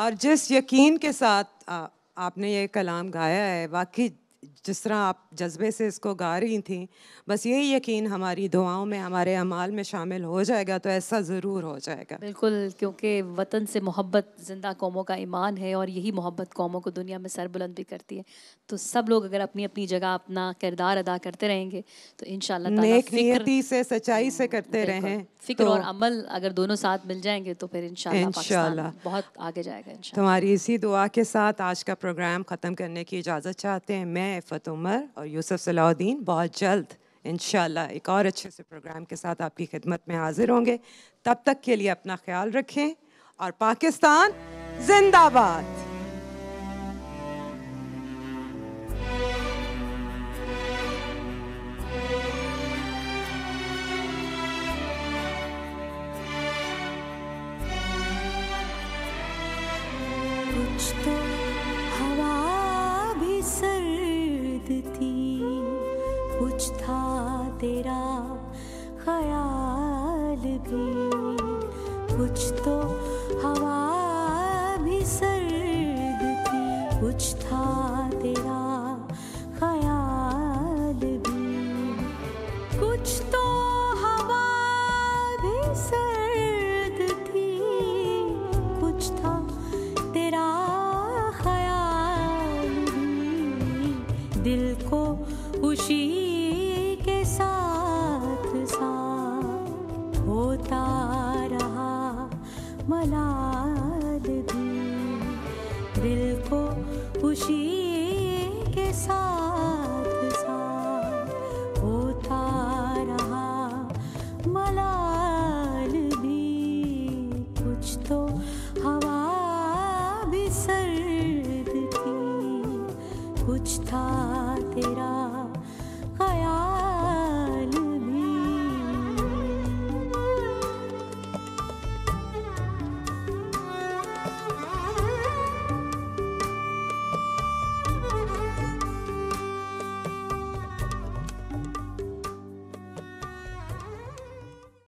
और जिस यकीन के साथ आ, आपने ये कलाम गाया है वाकई जिस तरह आप जज्बे से इसको गा रही थी। बस यही यकीन हमारी दुआओं में हमारे अमाल में शामिल हो जाएगा तो ऐसा ज़रूर हो जाएगा। बिल्कुल क्योंकि वतन से मोहब्बत ज़िंदा कौमों का ईमान है और यही मोहब्बत कौमों को दुनिया में सरबुलंद भी करती है। तो सब लोग अगर अपनी अपनी जगह अपना किरदार अदा करते रहेंगे तो इन नियति से सच्चाई से करते रहें फ़िक्र तो और अमल अगर दोनों साथ मिल जाएँगे तो फिर इंशाल्लाह। बहुत आगे जाएगा तुम्हारी इसी दुआ के साथ आज का प्रोग्राम ख़त्म करने की इजाज़त चाहते हैं मैं इफ़त उमर और यूसुफ सलाउद्दीन बहुत जल्द, इंशाल्लाह, एक और अच्छे से प्रोग्राम के साथ आपकी खिदमत में हाजिर होंगे। तब तक के लिए अपना ख्याल रखें। और पाकिस्तान, जिंदाबाद। तेरा ख्याल भी कुछ तो